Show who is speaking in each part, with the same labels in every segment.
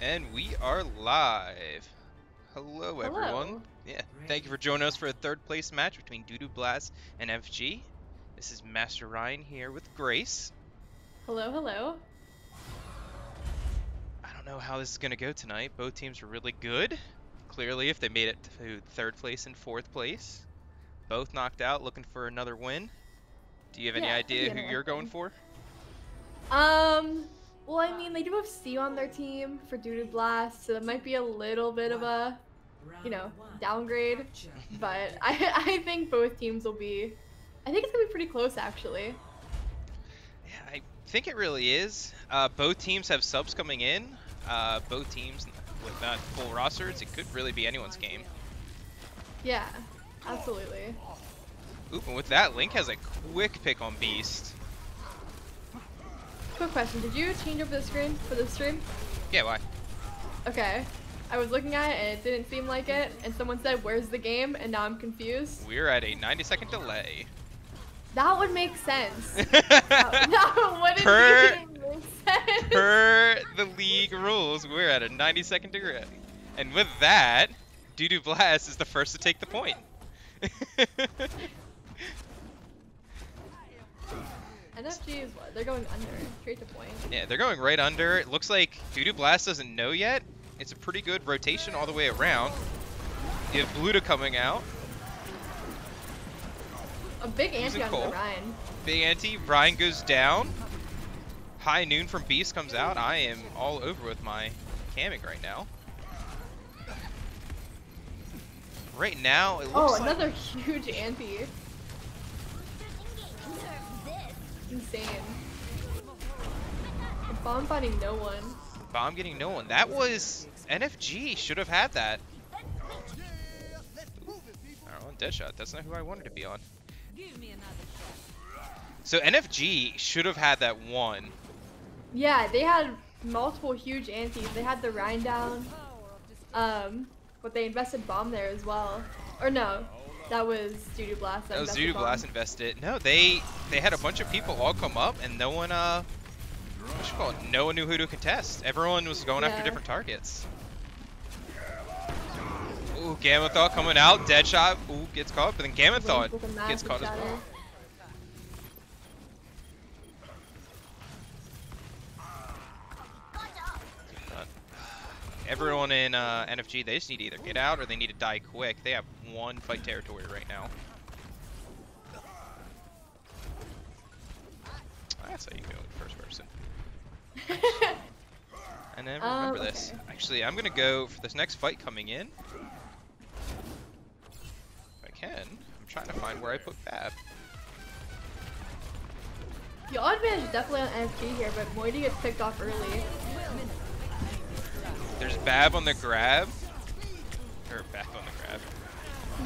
Speaker 1: And we are live. Hello,
Speaker 2: Hello,
Speaker 1: everyone thank you for joining us for a third place match between Doo Doo Blast NFG. This is Master Ryan here with Grace.
Speaker 2: Hello, hello.
Speaker 1: I don't know how this is going to go tonight. Both teams are really good. Clearly, if they made it to third place and fourth place. Both knocked out, looking for another win. Do you have any
Speaker 2: Yeah, it
Speaker 1: idea who you're going for?
Speaker 2: Um, well, I mean, they do have C on their team for Doo Doo Blast, so that might be a little bit of a, you know, downgrade. But I, I think both teams will be. I think it's gonna be pretty close, actually.
Speaker 1: Yeah, I think it really is. Uh, both teams have subs coming in. Uh, both teams with not full rosters. It could really be anyone's game.
Speaker 2: Yeah, absolutely.
Speaker 1: Oop, and with that, Link has a quick pick on Beast.
Speaker 2: Quick question: Did you change over the screen for the stream?
Speaker 1: Yeah, why?
Speaker 2: Okay. I was looking at it and it didn't seem like it, and someone said, "Where's the game?" and now I'm confused.
Speaker 1: We're at a 90 second delay.
Speaker 2: That would make sense. that wouldn't
Speaker 1: Per-
Speaker 2: make sense.
Speaker 1: per the league rules, we're at a 90 second delay. And with that, Doo Doo Blast is the first to take the point.
Speaker 2: NFG is what? They're going under, straight to point.
Speaker 1: yeah, they're going right under. It looks like Doo Doo Blast doesn't know yet. It's a pretty good rotation all the way around. You have Bluta coming out.
Speaker 2: A big anti on Ryan.
Speaker 1: Big anti. Ryan goes down. High noon from Beast comes out. I am all over with my camming right now. Right now, it oh, looks like.
Speaker 2: Oh,
Speaker 1: like
Speaker 2: another huge anti. Insane. Bomb finding no one.
Speaker 1: Bomb getting no one. That was NFG should have had that. Oh, Deadshot. That's not who I wanted to be on. So NFG should have had that one.
Speaker 2: Yeah, they had multiple huge antis. They had the Rein down. Um, but they invested bomb there as well. Or no, that was Doo Doo Blast.
Speaker 1: That was
Speaker 2: invested
Speaker 1: Voodoo
Speaker 2: bomb.
Speaker 1: Blast invested. No, they they had a bunch of people all come up and no one uh what you call it? No one knew who to contest. Everyone was going after different targets. Ooh, Gamma Thought coming out, Deadshot. Ooh, gets caught, but then Gamma Thought gets caught as well. Everyone in uh, NFG, they just need to either get out or they need to die quick. They have one fight territory right now. That's how you And then
Speaker 2: Um,
Speaker 1: remember this.
Speaker 2: okay.
Speaker 1: Actually, I'm gonna go for this next fight coming in. If I can. I'm trying to find where I put Fab.
Speaker 2: The odd advantage is definitely on NFG here, but Moity gets picked off early.
Speaker 1: There's Bab on the grab. Or back on the grab.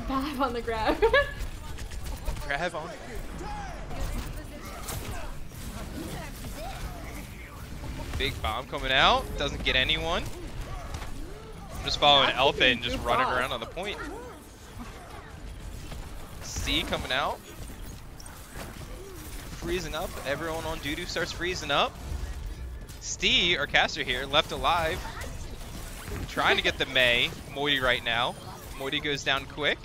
Speaker 2: Bab on the grab.
Speaker 1: Grab on. Big bomb coming out. Doesn't get anyone. I'm just following Alpha and just running around on the point. C coming out. Freezing up. Everyone on Doo Doo starts freezing up. Stee, our caster here, left alive. Trying to get the Mei. Moity right now. Moity goes down quick.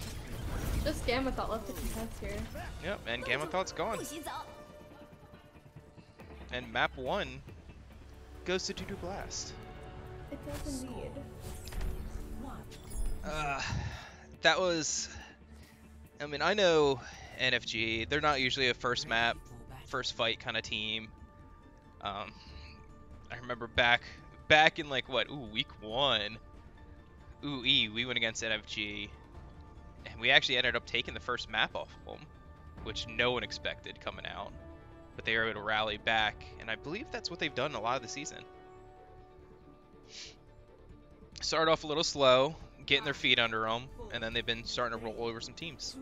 Speaker 2: Just Gamma thought left to contest here.
Speaker 1: Yep, and Gamma Thought's gone. And map one goes to Doo Doo Blast.
Speaker 2: It does indeed.
Speaker 1: Uh, that was. I mean, I know NFG. They're not usually a first map, first fight kind of team. Um, I remember back, back in like what? Ooh, week one. Ooh, E, we went against NFG, and we actually ended up taking the first map off of them, which no one expected coming out. But they are able to rally back, and I believe that's what they've done a lot of the season. Start off a little slow, getting their feet under them, and then they've been starting to roll over some teams.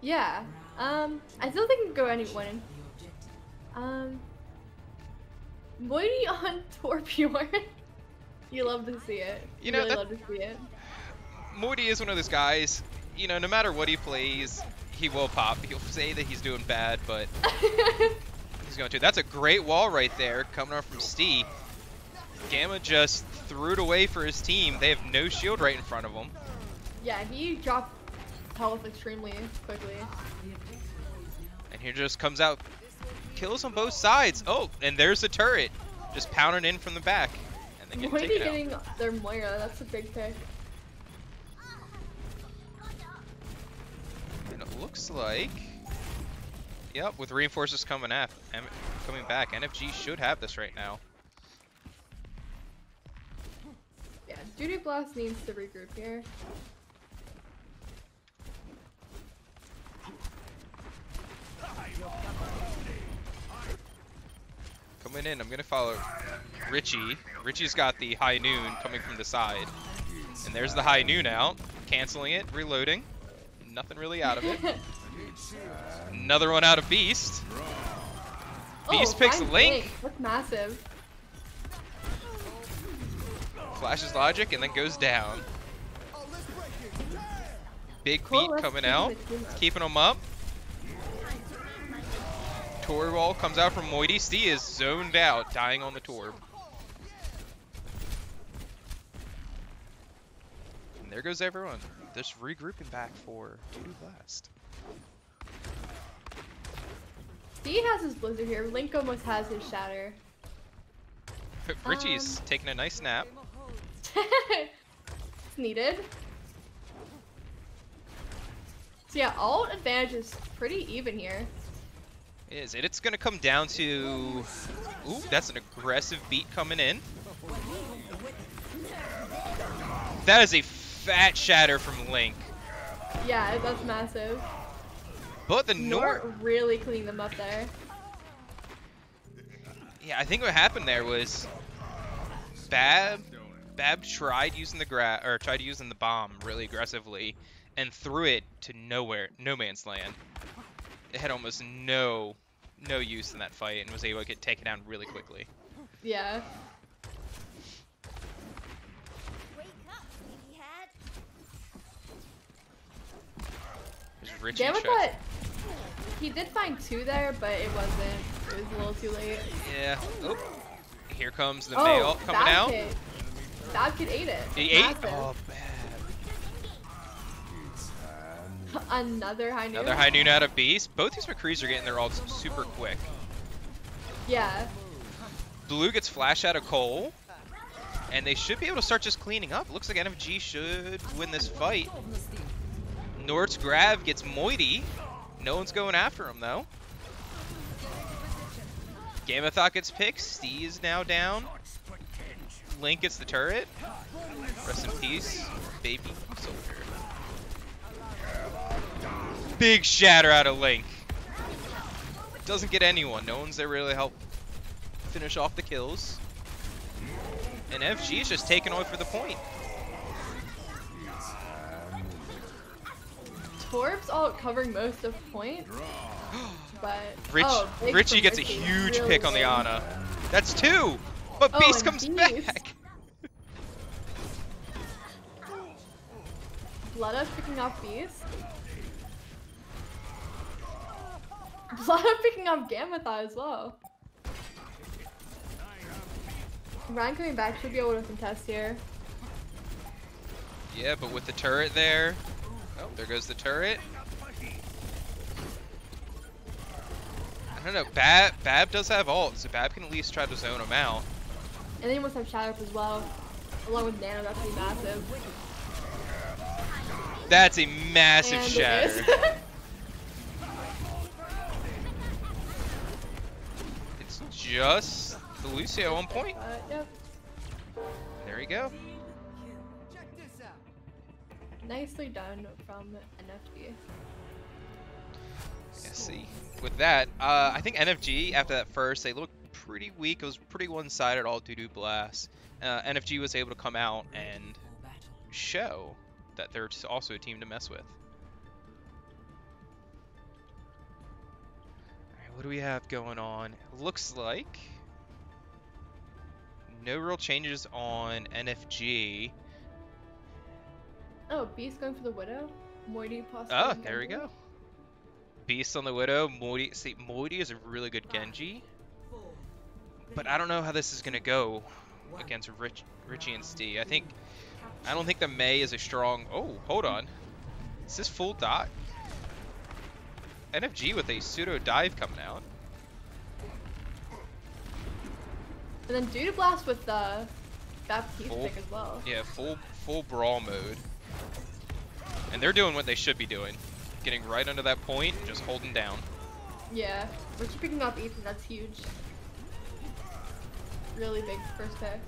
Speaker 2: Yeah. Um, I still think we can go anyone. Um, Moity on Torbjorn. you love to see it.
Speaker 1: You know,
Speaker 2: really
Speaker 1: that-
Speaker 2: love to see it.
Speaker 1: Moody is one of those guys, you know, no matter what he plays, he will pop. He'll say that he's doing bad, but he's going to. That's a great wall right there coming off from Stee. Gamma just threw it away for his team. They have no shield right in front of them.
Speaker 2: Yeah, he dropped health extremely quickly.
Speaker 1: And here just comes out, kills on both sides. Oh, and there's the turret, just pounding in from the back. And then
Speaker 2: Moira
Speaker 1: getting
Speaker 2: getting their Moira, that's a big pick.
Speaker 1: Looks like, yep, with reinforcements coming up, coming back, NFG should have this right now.
Speaker 2: Yeah, Doo Doo Blast needs to regroup here.
Speaker 1: Coming in, I'm gonna follow Richie. Richie's got the high noon coming from the side. And there's the high noon out, canceling it, reloading. Nothing really out of it. Another one out of Beast. Oh, Beast
Speaker 2: oh,
Speaker 1: picks
Speaker 2: Link.
Speaker 1: Link.
Speaker 2: That's massive.
Speaker 1: Flashes logic and then goes down. Big
Speaker 2: Cool,
Speaker 1: beat coming out,
Speaker 2: the team up.
Speaker 1: keeping them up. Torwall comes out from Moiety. Stee is zoned out, dying on the Torb. And there goes everyone. Just regrouping back for Doo Doo Blast.
Speaker 2: Steve has his Blizzard here. Link almost has his Shatter.
Speaker 1: Richie's
Speaker 2: Um,
Speaker 1: taking a nice nap.
Speaker 2: it's needed. So yeah, ult advantage is pretty even here.
Speaker 1: Is it? It's gonna come down to. Ooh, that's an aggressive beat coming in. That is a fat shatter from Link.
Speaker 2: Yeah, that's massive.
Speaker 1: But the Nort.
Speaker 2: Really cleaned them up there.
Speaker 1: Yeah, I think what happened there was Bab Bab tried using the gra or tried using the bomb really aggressively and threw it to nowhere, no man's land. It had almost no no use in that fight and was able to get taken down really quickly.
Speaker 2: Yeah.
Speaker 3: Wake up, sleepyhead.
Speaker 1: There's Richie
Speaker 2: Gamma
Speaker 1: try-
Speaker 2: thought he did find two there, but it wasn't. It was a little too late.
Speaker 1: Yeah. Oh. Here comes the
Speaker 2: oh,
Speaker 1: male coming
Speaker 2: Bad
Speaker 1: out.
Speaker 2: Kid. Bad Kid ate it.
Speaker 1: He ate.
Speaker 2: Massive.
Speaker 1: Oh, bad.
Speaker 2: Another high noon.
Speaker 1: Another high noon out of Beast. Both these McCrees are getting their ults super quick.
Speaker 2: Yeah.
Speaker 1: Blue gets flash out of Cole. And they should be able to start just cleaning up. Looks like NFG should win this fight. Nort's grab gets Moity. No one's going after him though. Gamathot gets picked. Stee is now down. Link gets the turret. Rest in peace, baby soldier. Big shatter out of Link. Doesn't get anyone. No one's there really help finish off the kills. NFG is just taking over for the point.
Speaker 2: Torb's all covering most of point, but
Speaker 1: Rich,
Speaker 2: oh,
Speaker 1: Richie gets a huge
Speaker 2: Really
Speaker 1: pick on the. Ana. That's two! But
Speaker 2: Oh,
Speaker 1: Beast comes
Speaker 2: Beast.
Speaker 1: back!
Speaker 2: Blood picking off Beast. Blood picking off Gamatha as well. Ryan coming back should be able to contest here.
Speaker 1: Yeah, but with the turret there. Oh, there goes the turret. I don't know. Bab, Bab does have ult, so Bab can at least try to zone him out.
Speaker 2: And then he must have Shadow as well. Along with Nano, that's pretty massive.
Speaker 1: That's a massive
Speaker 2: And
Speaker 1: shatter. It's just the Lucio on point.
Speaker 2: but, yep.
Speaker 1: There you go.
Speaker 2: Nicely done from NFG.
Speaker 1: Yeah, see. With that, uh, I think NFG, after that first, they looked pretty weak. It was pretty one-sided all due to Blast. Uh, NFG was able to come out and show that they're also a team to mess with. Alright, what do we have going on? Looks like no real changes on NFG.
Speaker 2: Oh, Beast going for the Widow? Moiety possibly.
Speaker 1: Oh, there we go. Beast on the Widow. Moiety, see, Moiety is a really good Genji. But I don't know how this is gonna go against Rich, Richie and Steve. I think I don't think the Mei is a strong. Oh, hold on. Is this full dot? NFG with a pseudo dive coming out.
Speaker 2: And then Doo Doo Blast with the Baptiste
Speaker 1: Full-
Speaker 2: as well.
Speaker 1: Yeah, full full brawl mode. And they're doing what they should be doing. Getting right under that point, just holding down.
Speaker 2: Yeah. Richie picking up Ethan, that's huge. Really big first pick.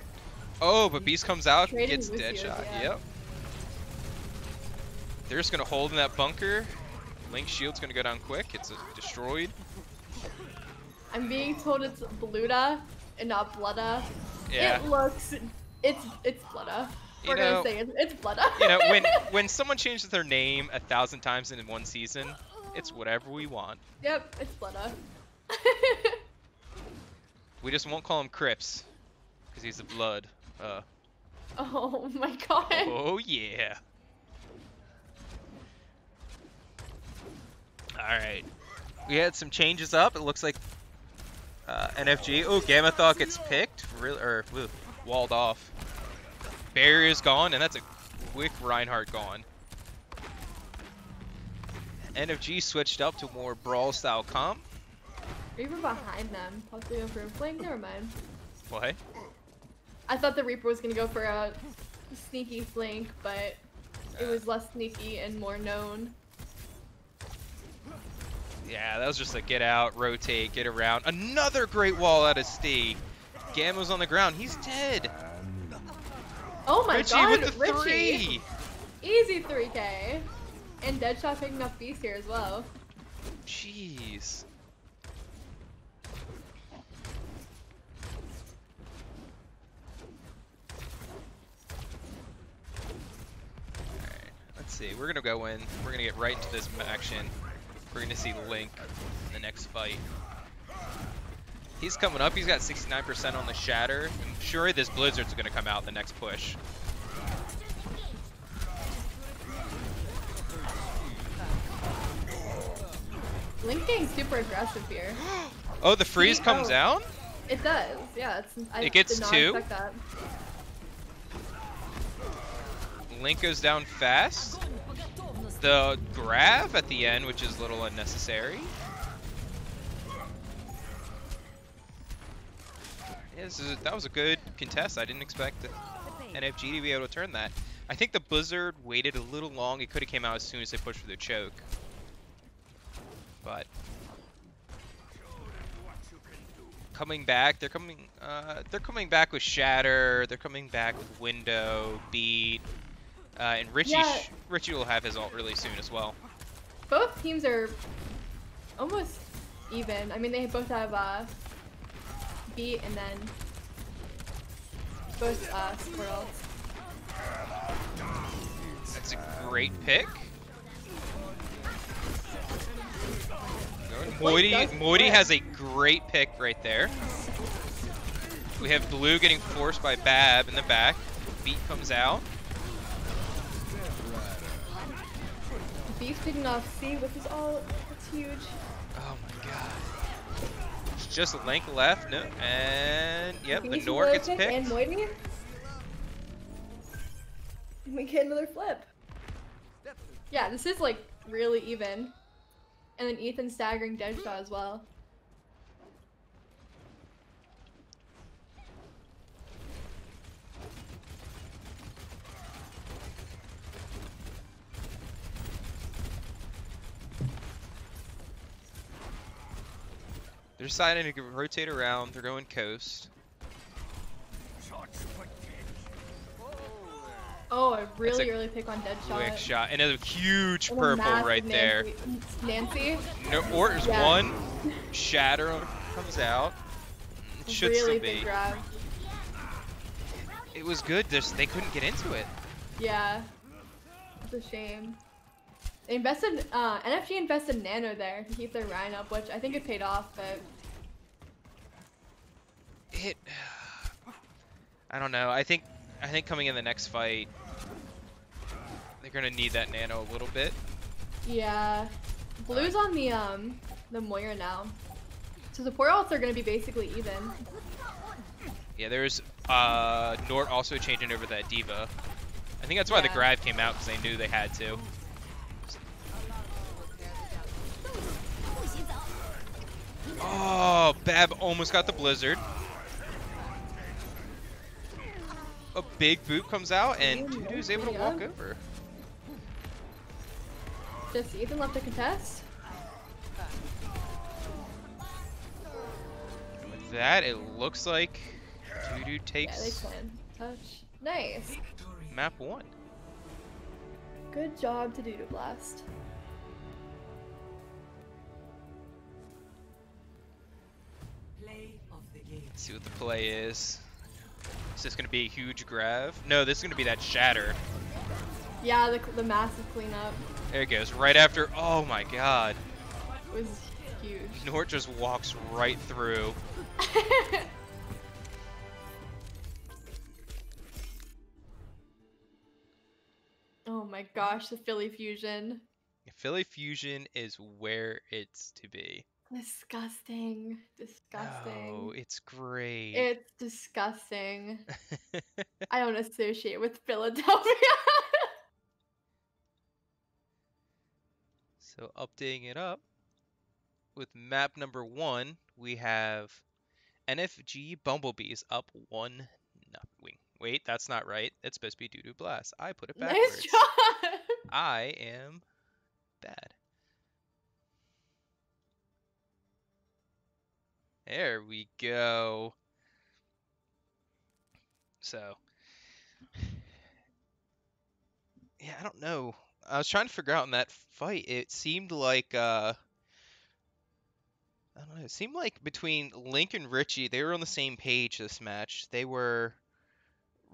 Speaker 1: Oh, but Beast comes out,
Speaker 2: Trading
Speaker 1: gets dead
Speaker 2: Lucios,
Speaker 1: shot.
Speaker 2: yeah.
Speaker 1: Yep. They're just gonna hold in that bunker. Link's shield's gonna go down quick. It's destroyed.
Speaker 2: I'm being told it's Bluta and not Blooda.
Speaker 1: Yeah.
Speaker 2: It looks it's it's Blooda.
Speaker 1: You
Speaker 2: We're
Speaker 1: know-
Speaker 2: gonna say it's, it's Blooda.
Speaker 1: you know, when when someone changes their name a thousand times in one season, it's whatever we want.
Speaker 2: Yep, it's Blooda.
Speaker 1: We just won't call him Crips, because he's the blood. Uh,
Speaker 2: oh my god.
Speaker 1: oh yeah. All right, we had some changes up. It looks like uh, NFG. Oh, Gamma gets picked, really, or woo, walled off. Barrier's gone, and that's a quick Reinhardt gone. NFG switched up to more brawl style comp.
Speaker 2: Reaper behind them, possibly going for a flank. Never mind.
Speaker 1: What?
Speaker 2: I thought the Reaper was gonna go for a sneaky flank, but it was less sneaky and more known.
Speaker 1: Yeah, that was just a get out, rotate, get around. Another great wall out of Steve. Gamma's on the ground. He's dead.
Speaker 2: Oh my
Speaker 1: Richie
Speaker 2: god,
Speaker 1: with the
Speaker 2: Richie!
Speaker 1: three.
Speaker 2: Easy 3k. And Deadshot picking up Beast here as well.
Speaker 1: Jeez. Alright, let's see. We're gonna go in. We're gonna get right into this action. We're gonna see Link in the next fight. He's coming up. He's got 69% on the Shatter. I'm sure this Blizzard's gonna come out the next push.
Speaker 2: Link getting super aggressive here.
Speaker 1: Oh, the freeze
Speaker 2: He-
Speaker 1: comes
Speaker 2: oh.
Speaker 1: out?
Speaker 2: It does, yeah. It's, I
Speaker 1: It gets two? Link goes down fast. The grab at the end, which is a little unnecessary. Yeah, this is a- that was a good contest. I didn't expect NFG to be able to turn that. I think the Blizzard waited a little long. It could have came out as soon as they pushed for the choke. But coming back, they're coming. Uh, they're coming back with Shatter. They're coming back with Window, Beat, uh, and Richie.
Speaker 2: Yeah.
Speaker 1: Richie will have his ult really soon as well.
Speaker 2: Both teams are almost even. I mean, they both have uh, beat and then both uh, squirrels.
Speaker 1: That's a great pick. Moody, Moity,
Speaker 2: does
Speaker 1: Moity
Speaker 2: flip.
Speaker 1: has a great pick right there. We have Blue getting forced by Bab in the back. Beat comes out.
Speaker 2: Beast picking off see. which is all it's huge.
Speaker 1: Oh my god. It's just Link left. No, and yep, the
Speaker 2: Beast
Speaker 1: Nor gets picked.
Speaker 2: And Moity. We get another flip. Yeah, this is like really even. And then Ethan staggering Deadshot as well.
Speaker 1: They're deciding to rotate around. They're going coast.
Speaker 2: Oh, a really
Speaker 1: a
Speaker 2: early pick on Deadshot.
Speaker 1: Quick shot. And a huge
Speaker 2: And
Speaker 1: purple right there.
Speaker 2: Nancy. Nancy.
Speaker 1: No, or there's
Speaker 2: Yeah.
Speaker 1: one. Shatter comes out. It should
Speaker 2: really
Speaker 1: still be.
Speaker 2: grab.
Speaker 1: It was good. Just they couldn't get into it.
Speaker 2: Yeah. It's a shame. They invested, uh, NFG invested Nano there to keep their Rein up, which I think it paid off, but
Speaker 1: It. I don't know. I think. I think coming in the next fight, they're gonna need that nano a little bit.
Speaker 2: yeah. Blue's on the, um, the Moira now. So support ults are gonna be basically even.
Speaker 1: Yeah, there's uh, Nort also changing over that D.Va. I think that's why the
Speaker 2: Yeah.
Speaker 1: Grav came out, because they knew they had to. Bab almost got the Blizzard. A big boot comes out, and
Speaker 2: Ooh,
Speaker 1: is able to walk over.
Speaker 2: Just Ethan left to contest.
Speaker 1: And with that, it looks like Doo Doo
Speaker 2: Yeah, they
Speaker 1: takes
Speaker 2: can. Touch. Nice.
Speaker 1: map one.
Speaker 2: Good job to Doo Doo
Speaker 1: Blast. See what the play is. Is this going to be a huge Grav? No, this is going to be that Shatter.
Speaker 2: Yeah, the, the massive cleanup
Speaker 1: There it goes, right after. Oh my god.
Speaker 2: It was huge.
Speaker 1: Nort just walks right through.
Speaker 2: oh my gosh, the Philly fusion.
Speaker 1: Philly Fusion is where it's to be.
Speaker 2: Disgusting. Disgusting.
Speaker 1: Oh, it's great.
Speaker 2: It's disgusting. I don't associate with Philadelphia.
Speaker 1: so updating it up with map number one, we have NFG Bumblebees up one nothing. Wait, that's not right. It's supposed to be Doo Doo Blast. I put it backwards.
Speaker 2: nice job.
Speaker 1: I am bad. There we go. So, yeah, I don't know. I was trying to figure out in that fight. It seemed like uh, I don't know. It seemed like between Link and Richie, they were on the same page this match. They were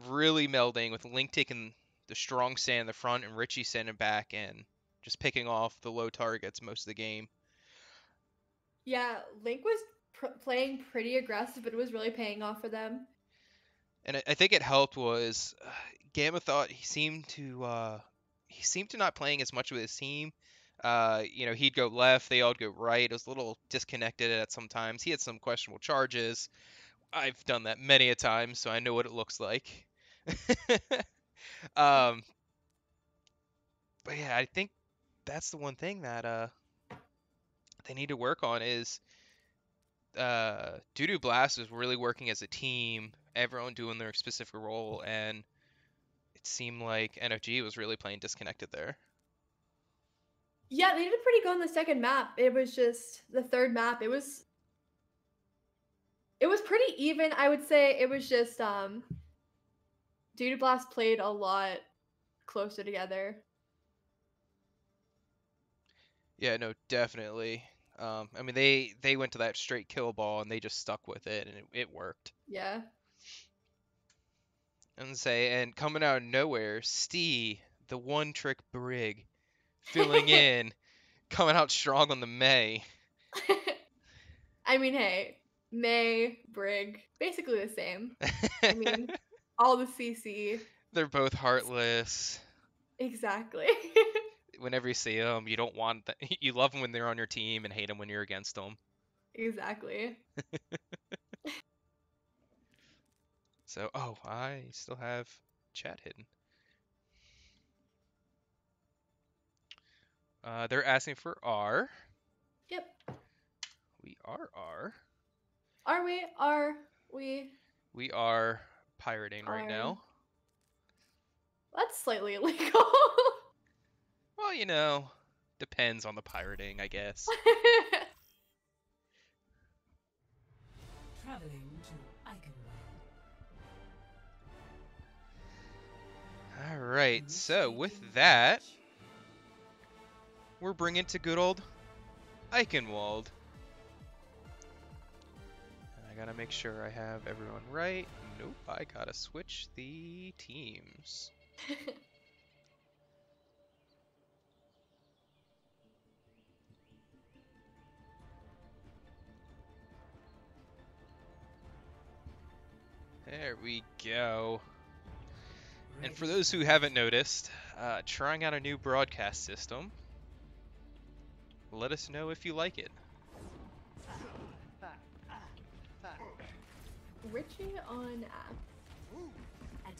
Speaker 1: really melding with Link taking the strong stand in the front and Richie standing back and just picking off the low targets most of the game.
Speaker 2: yeah, Link was pr- playing pretty aggressive, but it was really paying off for them.
Speaker 1: And I, think it helped was uh, Gamma thought he seemed to uh, he seemed to not playing as much with his team. Uh, you know, he'd go left, they all go right. It was a little disconnected at some times. He had some questionable charges. I've done that many a time, so I know what it looks like. um, but yeah, I think that's the one thing that uh they need to work on is uh Doo Doo Blast was really working as a team, everyone doing their specific role, and it seemed like NFG was really playing disconnected there.
Speaker 2: Yeah, they did pretty good on the second map. It was just the third map. It was it was pretty even. I would say it was just um Doo Doo Blast played a lot closer together.
Speaker 1: Yeah, no, definitely. Um, I mean, they they went to that straight kill ball and they just stuck with it, and it, it worked.
Speaker 2: Yeah.
Speaker 1: And say, and coming out of nowhere, Stee, the one trick brig, filling in, coming out strong on the Mei.
Speaker 2: I mean, hey, Mei, Brig, basically the same. I mean, all the CC.
Speaker 1: They're both heartless.
Speaker 2: Exactly.
Speaker 1: Whenever you see them, you don't want th- you love them when they're on your team and hate them when you're against them.
Speaker 2: exactly.
Speaker 1: So, oh, I still have chat hidden. Uh, they're asking for R.
Speaker 2: Yep.
Speaker 1: We are R.
Speaker 2: Are we? Are we?
Speaker 1: We are pirating right now.
Speaker 2: That's slightly illegal.
Speaker 1: Well, you know, depends on the pirating, I guess.
Speaker 4: Traveling to Eichenwald.
Speaker 1: All right, so with that, we're bringing to good old Eichenwald. And I gotta make sure I have everyone right. Nope, I gotta switch the teams. There we go. And for those who haven't noticed, uh, trying out a new broadcast system. Let us know if you like it.
Speaker 2: Richie on app.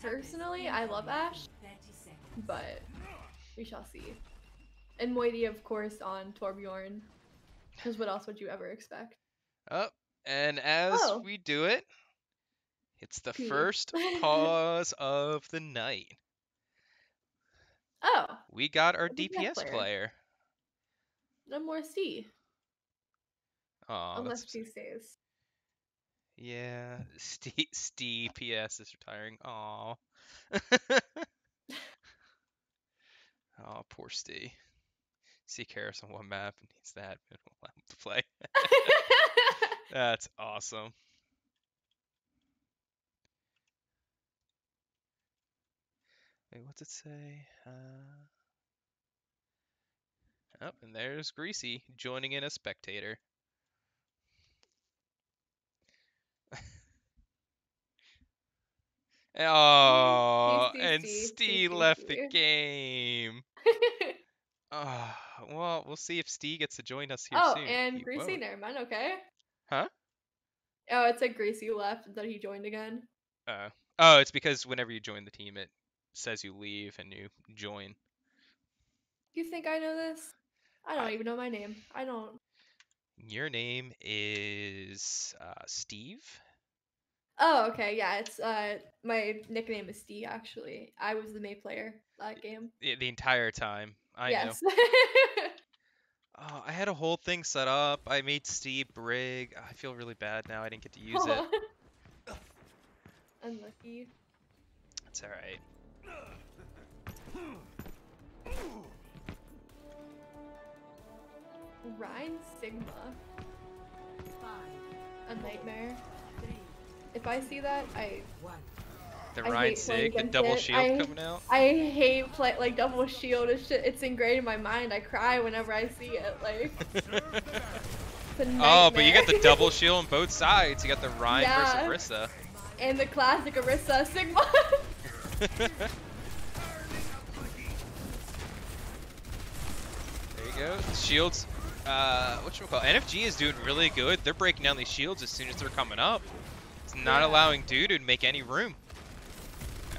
Speaker 2: Personally, I love Ash, but we shall see. And Moity, of course, on Torbjorn. Because what else would you ever expect?
Speaker 1: Up. and as
Speaker 2: Oh.
Speaker 1: we do it, it's the first pause of the night.
Speaker 2: Oh,
Speaker 1: We got our
Speaker 2: DPS player.
Speaker 1: player.
Speaker 2: no more C.
Speaker 1: Aw,
Speaker 2: unless
Speaker 1: that's
Speaker 2: she stays.
Speaker 1: Yeah, Steve, Steve PS is retiring. Aw. oh, poor Steve. See Karis on one map and he's that and won't allow to play. That's awesome. Wait, what's it say? Uh... Oh, and there's Greasy joining in as spectator. Oh, and
Speaker 2: Steve,
Speaker 1: left the game. Oh, well, we'll see if Steve gets to join us here
Speaker 2: oh,
Speaker 1: soon.
Speaker 2: and
Speaker 1: He
Speaker 2: Greasy,
Speaker 1: won't.
Speaker 2: never mind, okay.
Speaker 1: Huh?
Speaker 2: Oh, it said Gracie left, that he joined again.
Speaker 1: Uh, oh, it's because whenever you join the team, it says you leave and you join.
Speaker 2: You think I know this? I don't
Speaker 1: I-
Speaker 2: even know my name. I don't.
Speaker 1: Your name is uh, Steve.
Speaker 2: Oh, okay, yeah, it's uh my nickname is Steve actually. I was the Mei player that game.
Speaker 1: The, the entire time. I know.
Speaker 2: yes.
Speaker 1: Oh, I had a whole thing set up. I made Steve Brig. I feel really bad now. I didn't get to use it.
Speaker 2: Unlucky.
Speaker 1: It's all right.
Speaker 2: Rein Sigma. A nightmare. If I see that, I
Speaker 1: The
Speaker 2: I Rein
Speaker 1: Sig, the double
Speaker 2: it.
Speaker 1: shield
Speaker 2: I-
Speaker 1: coming out.
Speaker 2: I hate play like double shield. It's shit. It's ingrained in my mind. I cry whenever I see it. Like
Speaker 1: oh, but you got the double shield on both sides. You got the Rein
Speaker 2: Yeah.
Speaker 1: versus Orisa.
Speaker 2: and the classic Orisa Sigma.
Speaker 1: go. Shields. Uh, what you call NFG is doing really good. They're breaking down these shields as soon as they're coming up. It's not
Speaker 2: Yeah.
Speaker 1: allowing Dude to make any room.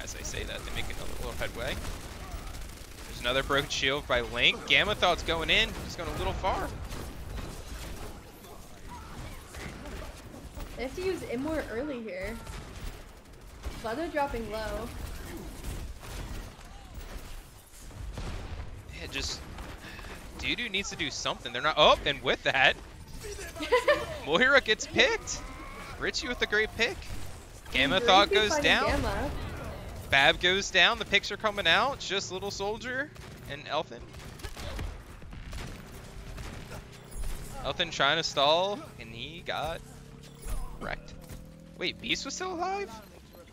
Speaker 1: As I say that, they make another little headway. There's another broken shield by Link. Gamma thought's going in. He's going a little far.
Speaker 2: they have to use Immort early here. Leather dropping low.
Speaker 1: Yeah, just Doo Doo needs to do something. They're not. Oh, and with that, Moira gets picked. Richie with a great pick. Gamma thought goes down.
Speaker 2: Gamma.
Speaker 1: Bab goes down. The picks are coming out. Just Little Soldier and Elfin. Elfin trying to stall, and he got wrecked. Wait, Beast was still alive?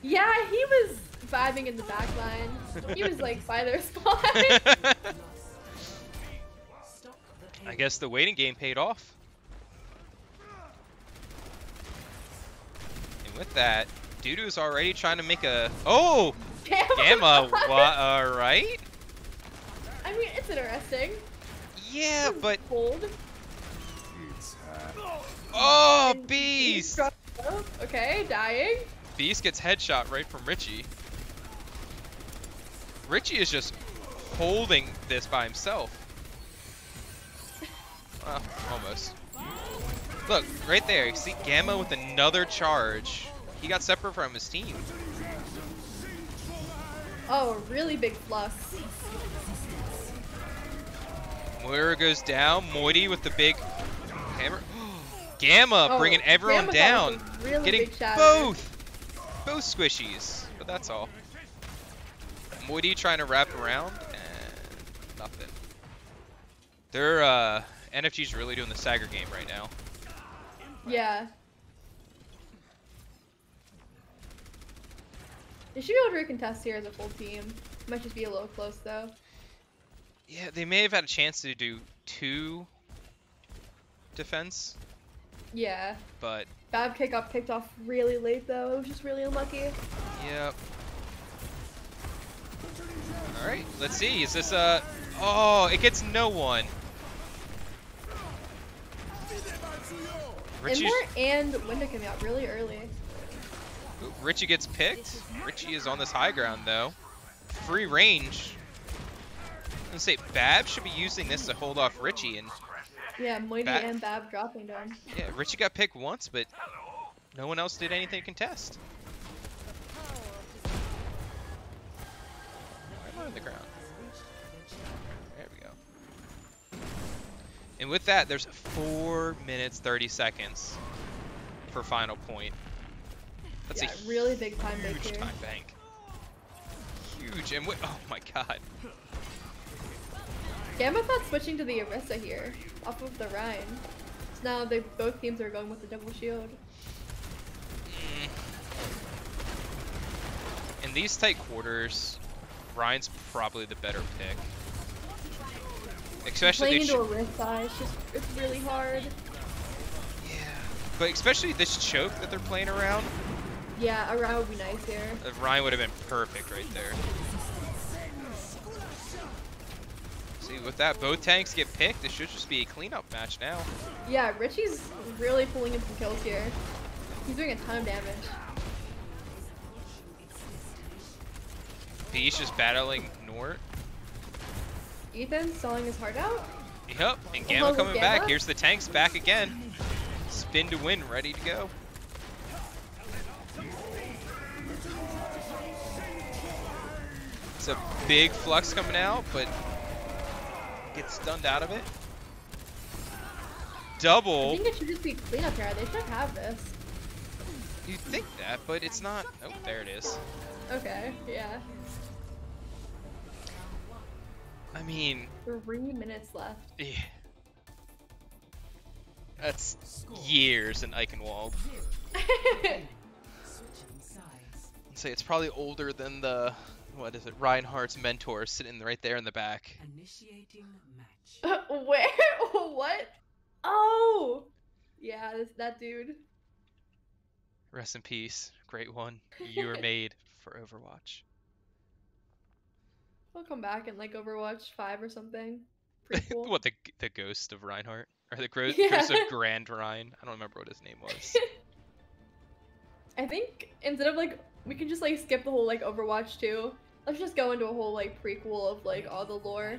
Speaker 2: Yeah, he was vibing in the back line. He was like by their spot.
Speaker 1: I guess the waiting game paid off. And with that, Doo Doo's already trying to make a. Oh!
Speaker 2: Gamma.
Speaker 1: Gamma, what? Alright?
Speaker 2: I mean, it's interesting.
Speaker 1: Yeah, but.
Speaker 2: Hold.
Speaker 1: Oh,
Speaker 2: and
Speaker 1: Beast!
Speaker 2: struck. Okay, dying.
Speaker 1: Beast gets headshot right from Richie. Richie is just holding this by himself. Well, almost. Look, right there. You see Gamma with another charge. He got separate from his team.
Speaker 2: Oh, a really big plus.
Speaker 1: Moira goes down. Moity with the big hammer. Gamma
Speaker 2: Oh,
Speaker 1: bringing everyone
Speaker 2: Gamma
Speaker 1: down.
Speaker 2: it was a really
Speaker 1: Getting both. Both squishies. But that's all. Moody trying to wrap around and nothing. They're uh NFG's really doing the Sager game right now.
Speaker 2: Yeah. They should be able to recontest here as a full team. Might just be a little close though.
Speaker 1: Yeah, they may have had a chance to do two defense,
Speaker 2: Yeah.
Speaker 1: but
Speaker 2: Bab kick got kicked off really late though. It was just really unlucky.
Speaker 1: Yep. Alright, let's see. Is this uh Oh, it gets no one.
Speaker 2: Immort and Window came out really early.
Speaker 1: Ooh, Richie gets picked. Richie is on this high ground though. Free range. I'm gonna say Bab should be using this to hold off Richie, and
Speaker 2: Yeah, Moity
Speaker 1: Bat-
Speaker 2: and Bab dropping down.
Speaker 1: yeah, Richie got picked once, but no one else did anything to contest. I on the ground? And with that, there's four minutes thirty seconds for final point. That's
Speaker 2: yeah,
Speaker 1: a
Speaker 2: really big time
Speaker 1: huge
Speaker 2: here.
Speaker 1: time bank. Huge, and wi- oh my god.
Speaker 2: Gamma thought switching to the Orisa here, off of the Rein. So now they both teams are going with the double shield.
Speaker 1: Mm. In these tight quarters, Rein's probably the better pick. Especially
Speaker 2: Playing into a Orisa, it's just it's really hard.
Speaker 1: yeah, but especially this choke that they're playing around,
Speaker 2: Yeah, a Rein would be nice here.
Speaker 1: uh, Rein would have been perfect right there. See, with that, both tanks get picked. This should just be a cleanup match now.
Speaker 2: Yeah, Richie's really pulling in some kills here. He's doing a ton of damage.
Speaker 1: He's just battling Nort.
Speaker 2: Ethan selling his heart out.
Speaker 1: Yep, and Gamma coming
Speaker 2: Gamma?
Speaker 1: back. Here's the tanks back again. Spin to win, ready to go. It's a big flux coming out, but gets stunned out of it. Double.
Speaker 2: I think it should just be cleanup here. They should have this.
Speaker 1: You'd think that, but it's not. Oh, there it is.
Speaker 2: Okay, yeah.
Speaker 1: I mean,
Speaker 2: Three minutes left.
Speaker 1: yeah. That's years in Eichenwald. I'd say it's probably older than the what is it? Reinhardt's mentor sitting right there in the back.
Speaker 4: Initiating match.
Speaker 2: Where? what? Oh! Yeah, this, that dude.
Speaker 1: Rest in peace, great one. You were made for Overwatch.
Speaker 2: He'll come back and like Overwatch 5 or something. Prequel.
Speaker 1: what the the ghost of Reinhardt or the gro-
Speaker 2: Yeah.
Speaker 1: ghost of Grand Rhine? I don't remember what his name was.
Speaker 2: I think instead of like, we can just like skip the whole like Overwatch 2. Let's just go into a whole like prequel of like all the lore.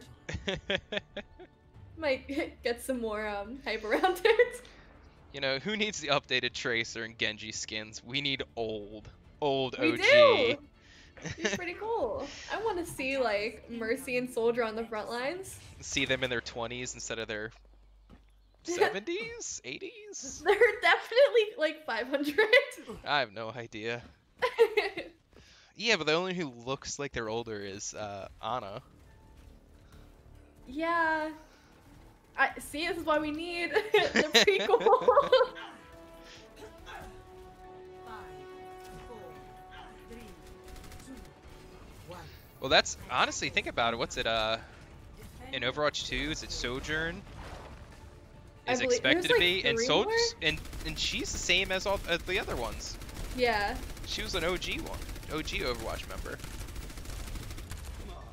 Speaker 2: Might get some more um hype around it.
Speaker 1: you know who needs the updated Tracer and Genji skins? We need old, old
Speaker 2: We
Speaker 1: OG.
Speaker 2: do! He's pretty cool. I want to see like Mercy and Soldier on the front lines.
Speaker 1: See them in their 20s instead of their 70s, 80s.
Speaker 2: They're definitely like 500.
Speaker 1: I have no idea. Yeah, but the only who looks like they're older is uh, Anna.
Speaker 2: yeah. I see. This is why we need the prequel.
Speaker 1: Well, that's honestly think about it. What's it? Uh, in Overwatch 2, is it Sojourn? Is
Speaker 2: believe-
Speaker 1: expected to
Speaker 2: like,
Speaker 1: be, and so and and she's the same as all as the other ones.
Speaker 2: yeah.
Speaker 1: She was an OG one, OG Overwatch member.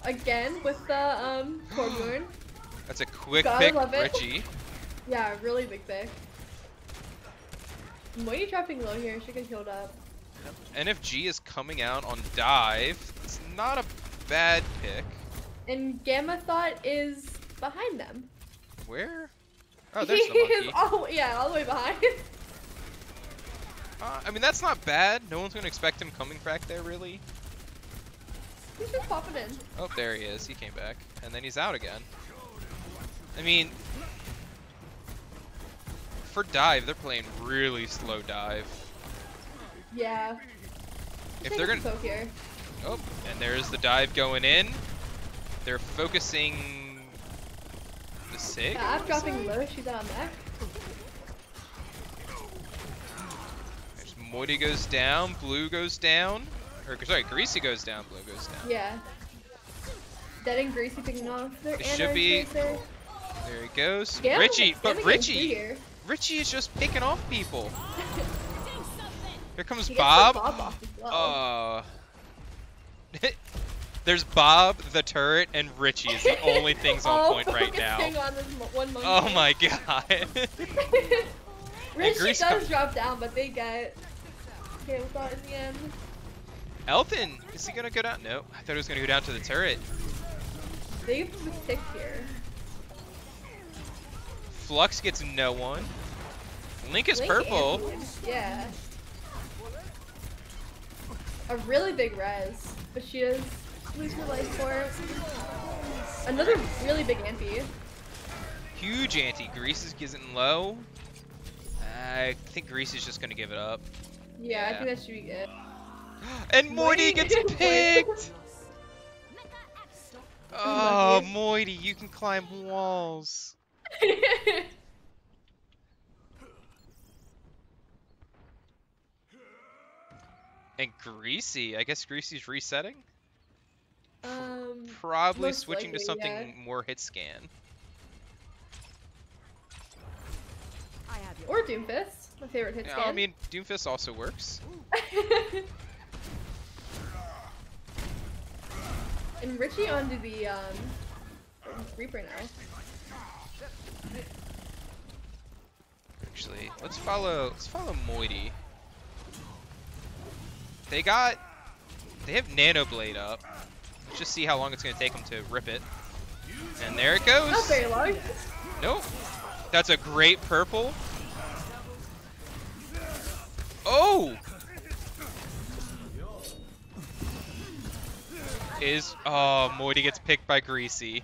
Speaker 2: Again with the um Torbjorn.
Speaker 1: That's a quick
Speaker 2: Gotta
Speaker 1: pick,
Speaker 2: love it.
Speaker 1: Richie.
Speaker 2: Yeah, really big pick. Moity dropping low here. She get healed up.
Speaker 1: NFG is coming out on dive. It's not a bad pick.
Speaker 2: And Gamma Thought is behind them.
Speaker 1: Where? Oh, there's the
Speaker 2: he is
Speaker 1: monkey.
Speaker 2: all yeah, all the way behind.
Speaker 1: Uh, I mean, that's not bad. No one's gonna expect him coming back there, really.
Speaker 2: He's just popping in.
Speaker 1: Oh, there he is. He came back, and then he's out again. I mean, for dive, they're playing really slow dive.
Speaker 2: Yeah.
Speaker 1: If they're gonna,
Speaker 2: poke here.
Speaker 1: Oh, and there's the dive going in. They're focusing the sig.
Speaker 2: Yeah, I'm dropping low. She's on mech.
Speaker 1: There's Moity goes down, Blue goes down, or sorry, Greasy goes down, Blue goes down.
Speaker 2: Yeah. Dead and Greasy picking off their
Speaker 1: It should be-. There he goes.
Speaker 2: Gamma-
Speaker 1: Richie, but
Speaker 2: Gamma getting free
Speaker 1: Richie. Richie is just picking off people. Here comes
Speaker 2: He
Speaker 1: Bob.
Speaker 2: Bob off well.
Speaker 1: Uh, there's Bob, the turret, and Richie is the only things on point right now.
Speaker 2: on this mo- one monkey.
Speaker 1: Oh my god.
Speaker 2: Richie does
Speaker 1: comes-
Speaker 2: drop down, but they get okay that in the end.
Speaker 1: Elton, is he gonna go down? No, I thought he was gonna go down to the turret.
Speaker 2: They have to stick here.
Speaker 1: Flux gets no one. Link is
Speaker 2: Link
Speaker 1: purple.
Speaker 2: and- Yeah. A really big res, but she does lose her life for it. Another really big ampy.
Speaker 1: Huge anti. Grease is getting low. I think Grease is just gonna give it up.
Speaker 2: Yeah, I think that should be good.
Speaker 1: And Moity gets picked! Oh,
Speaker 2: Unlucky.
Speaker 1: Oh, Moity, you can climb walls. And Greasy, I guess Greasy's resetting?
Speaker 2: um,
Speaker 1: Probably
Speaker 2: Most
Speaker 1: switching to something
Speaker 2: yeah.
Speaker 1: more hit scan.
Speaker 2: or Doomfist, my favorite hit
Speaker 1: Yeah,
Speaker 2: scan.
Speaker 1: I mean, Doomfist also works.
Speaker 2: and Richie onto the um, Reaper now.
Speaker 1: Actually, let's follow. Let's follow Moity. They got. They have Nano Blade up. Let's just see how long it's gonna take them to rip it. And there it goes.
Speaker 2: Not very long.
Speaker 1: Nope. That's a great purple. Oh! Is oh Moity gets picked by Greasy.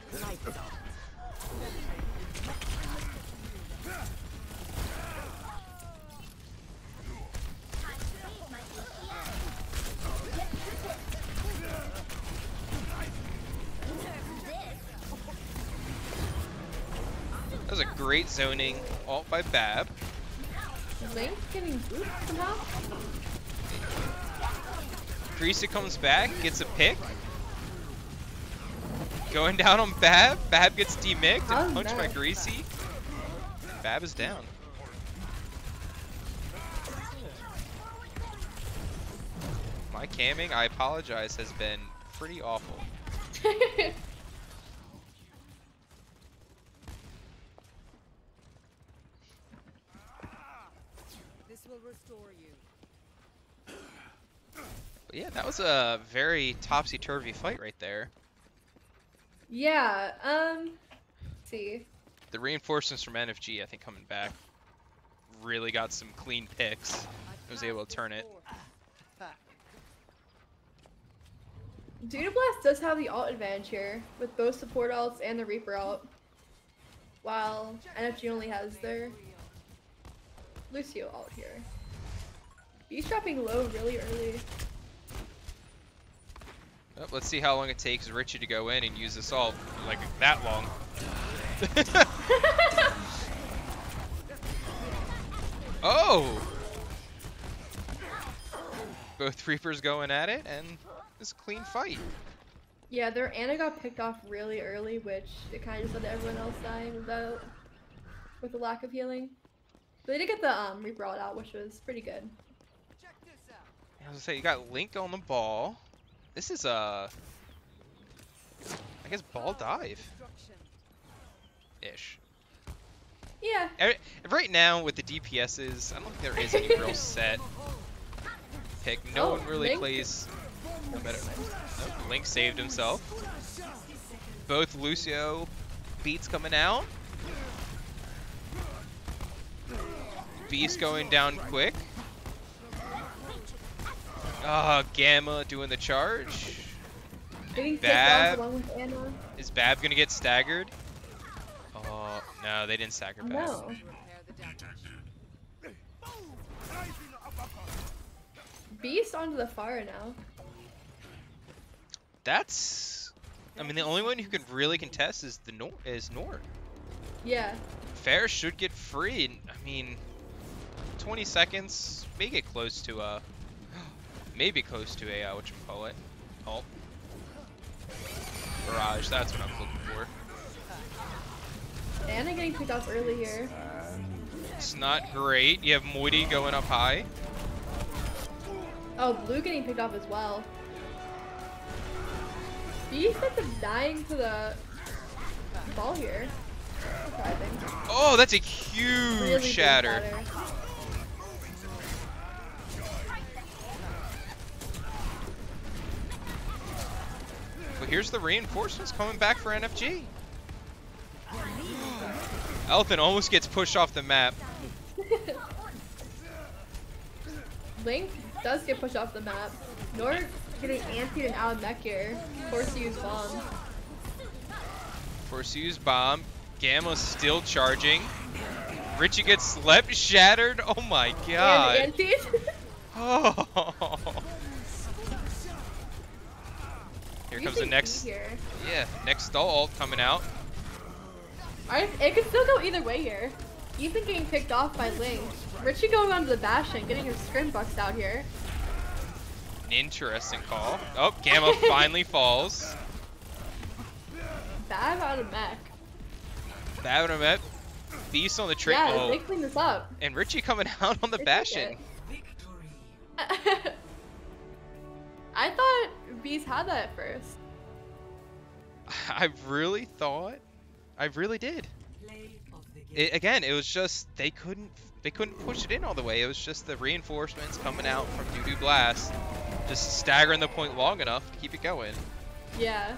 Speaker 1: Was a great zoning ult by Bab.
Speaker 2: Link getting booped somehow.
Speaker 1: Greasy comes back, gets a pick. Going down on Bab. Bab gets demicked and oh, punched by? Greasy. Bab is down. My camming, I apologize, has been pretty awful.
Speaker 4: This will restore you.
Speaker 1: But yeah, that was a very topsy-turvy fight right there.
Speaker 2: yeah. Um. let's see.
Speaker 1: The reinforcements from NFG, I think, coming back, really got some clean picks. I was able to turn it.
Speaker 2: Doo Doo Blast does have the ult advantage here, with both support ults and the Reaper ult. While NFG only has their Lucio ult here. He's dropping low really early.
Speaker 1: Oh, let's see how long it takes Richie to go in and use this all like that long. oh! Both Reapers going at it, and it's a clean fight.
Speaker 2: Yeah, their Anna got picked off really early, which it kind of just let everyone else die without, with the lack of healing. But they did get the um, Reaper out, which was pretty good.
Speaker 1: I was gonna say, you got Link on the ball. This is a, I guess, ball dive ish.
Speaker 2: Yeah,
Speaker 1: er, Right now, with the DPSs, I don't think there is any real set pick. No
Speaker 2: Oh,
Speaker 1: one really
Speaker 2: Link?
Speaker 1: plays. No better. Link saved himself. Both Lucio beats coming out. Beast going down quick. Ah, Gamma doing the charge. Bab.
Speaker 2: off along with Anna.
Speaker 1: Is Bab gonna get staggered? Oh, no, they didn't stagger Bab.
Speaker 2: no. Beast onto the fire now.
Speaker 1: That's. I mean, the only one who can really contest is the Nor is Nord.
Speaker 2: Yeah.
Speaker 1: Fair should get free. I mean, 20 seconds may get close to a, maybe close to a uh, what you call it, ult. Barrage. That's what I'm looking for.
Speaker 2: Anna getting picked off early here.
Speaker 1: It's not great. You have Moody going up high.
Speaker 2: Oh, Blue getting picked off as well. Ends up dying to the ball here. Surprising.
Speaker 1: Oh, that's a huge
Speaker 2: Really big
Speaker 1: shatter. Here's the reinforcements coming back for NFG. Elephant almost gets pushed off the map.
Speaker 2: Link does get pushed off the map. Nord getting antied and out of mech here. Forced to use bomb.
Speaker 1: Force use bomb. Gamma's still charging. Richie gets slept shattered. Oh my god.
Speaker 2: And antied.
Speaker 1: Oh. Here
Speaker 2: You
Speaker 1: comes the next. Yeah, next stall coming out.
Speaker 2: Alright, it could still go either way here. Ethan getting picked off by Link. Richie going onto the Bastion, getting his scrim bucks out here.
Speaker 1: An interesting call. Oh, Gamma finally falls.
Speaker 2: Bad out of mech.
Speaker 1: Babadomet, Beast on the trick
Speaker 2: Yeah, they oh. cleaned this up.
Speaker 1: and Richie coming out on the Bastion.
Speaker 2: I thought bees had that at first.
Speaker 1: I really thought, I really did. It, again, it was just they couldn't they couldn't push it in all the way. It was just the reinforcements coming out from Doo Doo Blast, just staggering the point long enough to keep it going.
Speaker 2: Yeah.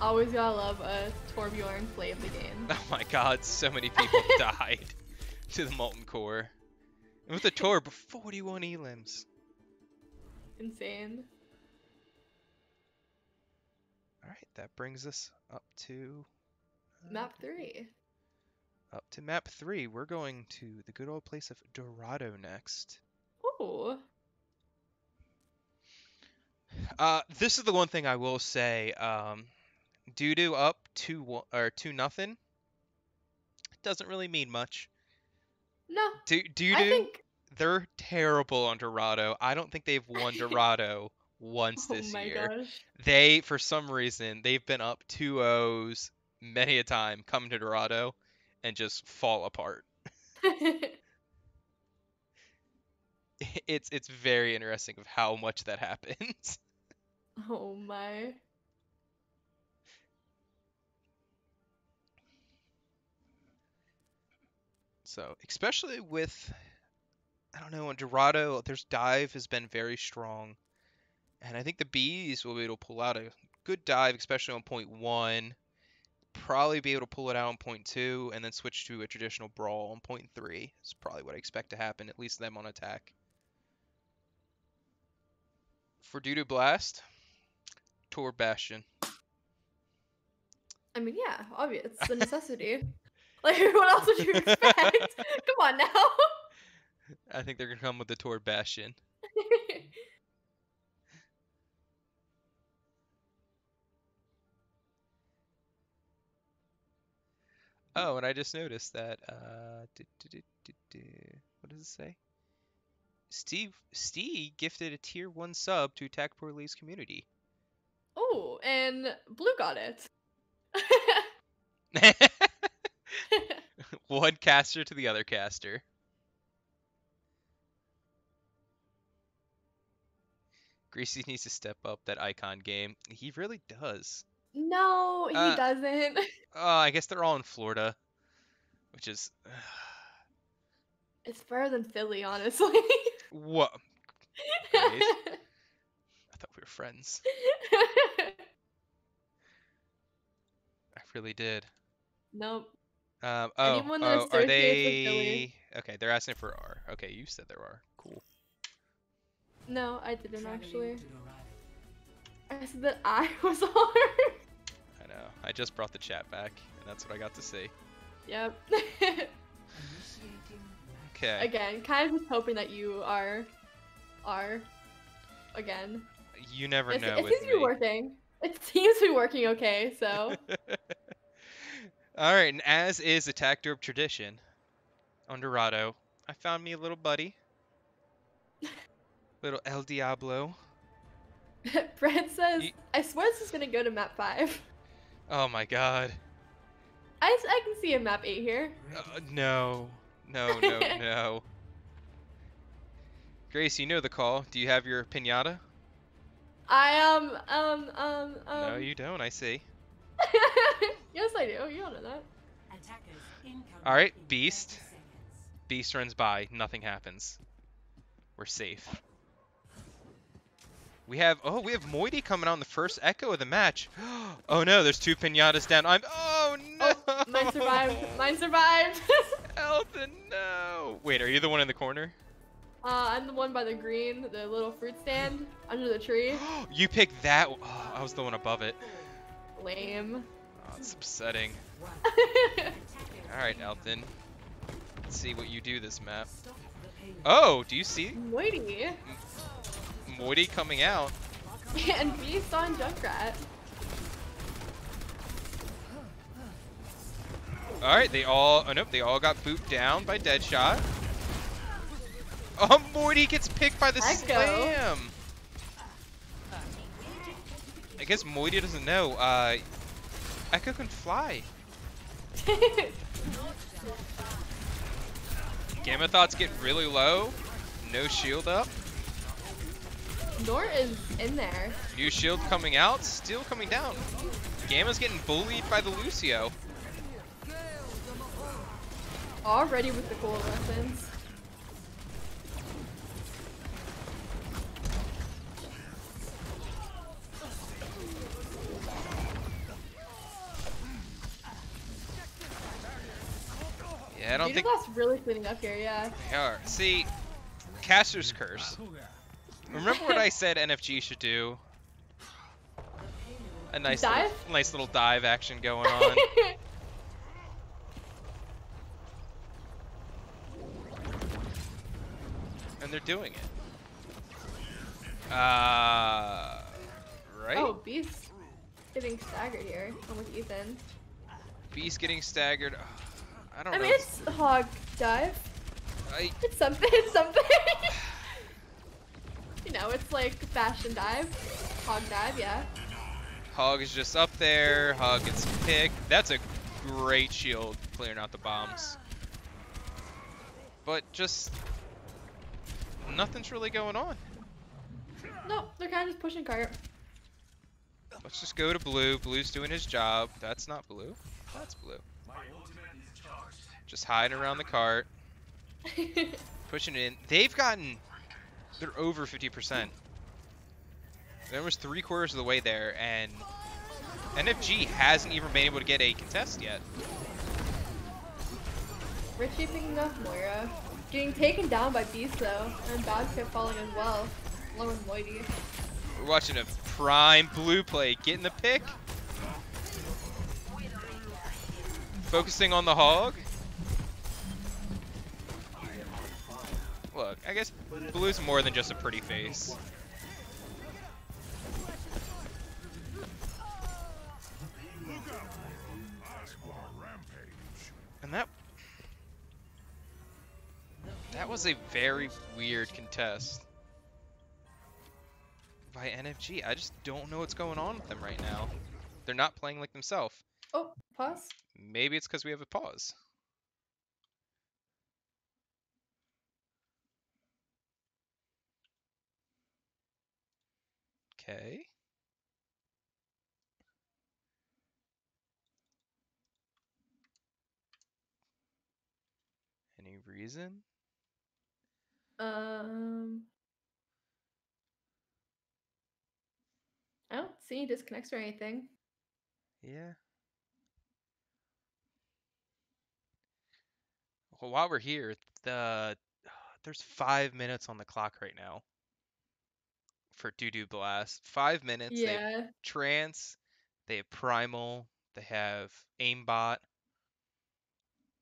Speaker 2: Always gotta love a Torbjorn play of the game.
Speaker 1: Oh my god, so many people died to the Molten Core. And with the Torb, 41 elims.
Speaker 2: Insane.
Speaker 1: Alright, that brings us up to uh,
Speaker 2: Map 3.
Speaker 1: up to map three. We're going to the good old place of Dorado next.
Speaker 2: Ooh.
Speaker 1: Uh, this is the one thing I will say. Um, doo doo up two one or two nothing. Doesn't really mean much.
Speaker 2: No,
Speaker 1: Do doo
Speaker 2: I
Speaker 1: doo,
Speaker 2: think.
Speaker 1: They're terrible on Dorado. I don't think they've won Dorado once
Speaker 2: Oh
Speaker 1: this
Speaker 2: my
Speaker 1: year.
Speaker 2: gosh.
Speaker 1: They, for some reason, they've been up 2-0s many a time, come to Dorado, and just fall apart. It's it's very interesting of how much that happens.
Speaker 2: oh my.
Speaker 1: So, especially with, I don't know, on Dorado, their dive has been very strong. And I think the bees will be able to pull out a good dive, especially on point one. Probably be able to pull it out on point two, and then switch to a traditional brawl on point three. Is probably what I expect to happen, at least them on attack. For Doo Doo Blast, Tor Bastion.
Speaker 2: I mean, yeah, obvious. It's a necessity. like, what else would you expect? Come on now.
Speaker 1: I think they're gonna come with the tour Bastion. Oh, and I just noticed that. Uh, du- du- du- what does it say? Steve Steve gifted a tier one sub to Attack Poor Lee's community.
Speaker 2: oh, and Blue got it.
Speaker 1: one caster to the other caster. Greasy needs to step up that icon game. He really does.
Speaker 2: no, he
Speaker 1: Uh,
Speaker 2: doesn't.
Speaker 1: Oh, I guess they're all in Florida, which is
Speaker 2: It's better than Philly, honestly.
Speaker 1: what? I thought we were friends. I really did.
Speaker 2: nope.
Speaker 1: Um, oh, oh, are they? Okay, they're asking for R. Okay, you said there are. Cool.
Speaker 2: No, I didn't actually. I said that I was on.
Speaker 1: I know. I just brought the chat back, and that's what I got to see.
Speaker 2: yep.
Speaker 1: Okay.
Speaker 2: again, kind of just hoping that you are, are, again.
Speaker 1: You never
Speaker 2: It's,
Speaker 1: know
Speaker 2: it
Speaker 1: with
Speaker 2: seems to be working. It seems to be working okay, so.
Speaker 1: All right, and as is Attack Derp tradition, on Dorado, I found me a little buddy, little El Diablo.
Speaker 2: Brett says,
Speaker 1: Ye-
Speaker 2: I swear this is gonna go to map 5.
Speaker 1: Oh my God.
Speaker 2: I, I can see a map 8 here.
Speaker 1: Uh, no, no, no, no. Grace, you know the call. Do you have your pinata?
Speaker 2: I um um um um.
Speaker 1: no, you don't. I see.
Speaker 2: yes, I do. You don't know that.
Speaker 1: All right, Beast. Beast runs by. Nothing happens. We're safe. We have oh we have Moity coming on the first echo of the match. Oh no, there's two pinatas down. I'm oh no.
Speaker 2: Oh, mine survived. Mine survived.
Speaker 1: Elton, no. Wait, are you the one in the corner?
Speaker 2: uh, I'm the one by the green, the little fruit stand under the tree.
Speaker 1: you picked that. Oh, I was the one above it.
Speaker 2: Lame.
Speaker 1: Oh, it's upsetting. All right, Elton. Let's see what you do this map. Oh, do you see
Speaker 2: Moity.
Speaker 1: Moity coming out?
Speaker 2: and Beast on Junkrat.
Speaker 1: All right, they all. Oh nope, they all got booped down by Deadshot. Oh, Moity gets picked by the
Speaker 2: Echo.
Speaker 1: slam. I guess Moity doesn't know. Uh, Echo can fly. Gamma thoughts get really low. No shield up.
Speaker 2: Nor is in there.
Speaker 1: New shield coming out. Still coming down. Gamma's getting bullied by the Lucio.
Speaker 2: Already with the cool weapons.
Speaker 1: Yeah, I don't think
Speaker 2: Uniblock's really cleaning up here, yeah.
Speaker 1: they are. See, Caster's Curse. Remember what I said NFG should do? A nice little,
Speaker 2: Dive?
Speaker 1: nice little dive action going on. and they're doing it. Uh, right?
Speaker 2: Oh, Beast getting staggered here. I'm with Ethan.
Speaker 1: Beast getting staggered. I don't
Speaker 2: I
Speaker 1: know.
Speaker 2: mean, it's hog dive.
Speaker 1: I,
Speaker 2: It's something. It's something. you know, it's like fashion dive, hog dive. Yeah.
Speaker 1: Hog is just up there. Hog gets picked. That's a great shield clearing out the bombs. But just nothing's really going on.
Speaker 2: No, they're kind of just pushing cart.
Speaker 1: Let's just go to blue. Blue's doing his job. That's not blue. That's blue. Just hiding around the cart, pushing it in. They've gotten. They're over 50%. They're almost three quarters of the way there, and NFG hasn't even been able to get a contest yet.
Speaker 2: Richie picking up Moira. Getting taken down by Beast though, and kept falling as well, along with Moity.
Speaker 1: We're watching a prime blue play getting the pick. Focusing on the hog. Look, I guess blue's more than just a pretty face. And that that was a very weird contest by NFG. I just don't know what's going on with them right now. They're not playing like themselves.
Speaker 2: Oh, pause.
Speaker 1: Maybe it's because we have a pause. Okay. Any reason?
Speaker 2: Um, I don't see any disconnects or anything.
Speaker 1: Yeah. Well, while we're here, the there's five minutes on the clock right now for Doo Doo Blast. Five minutes. They have
Speaker 2: Yeah.
Speaker 1: Trance, they have Primal, they have Aimbot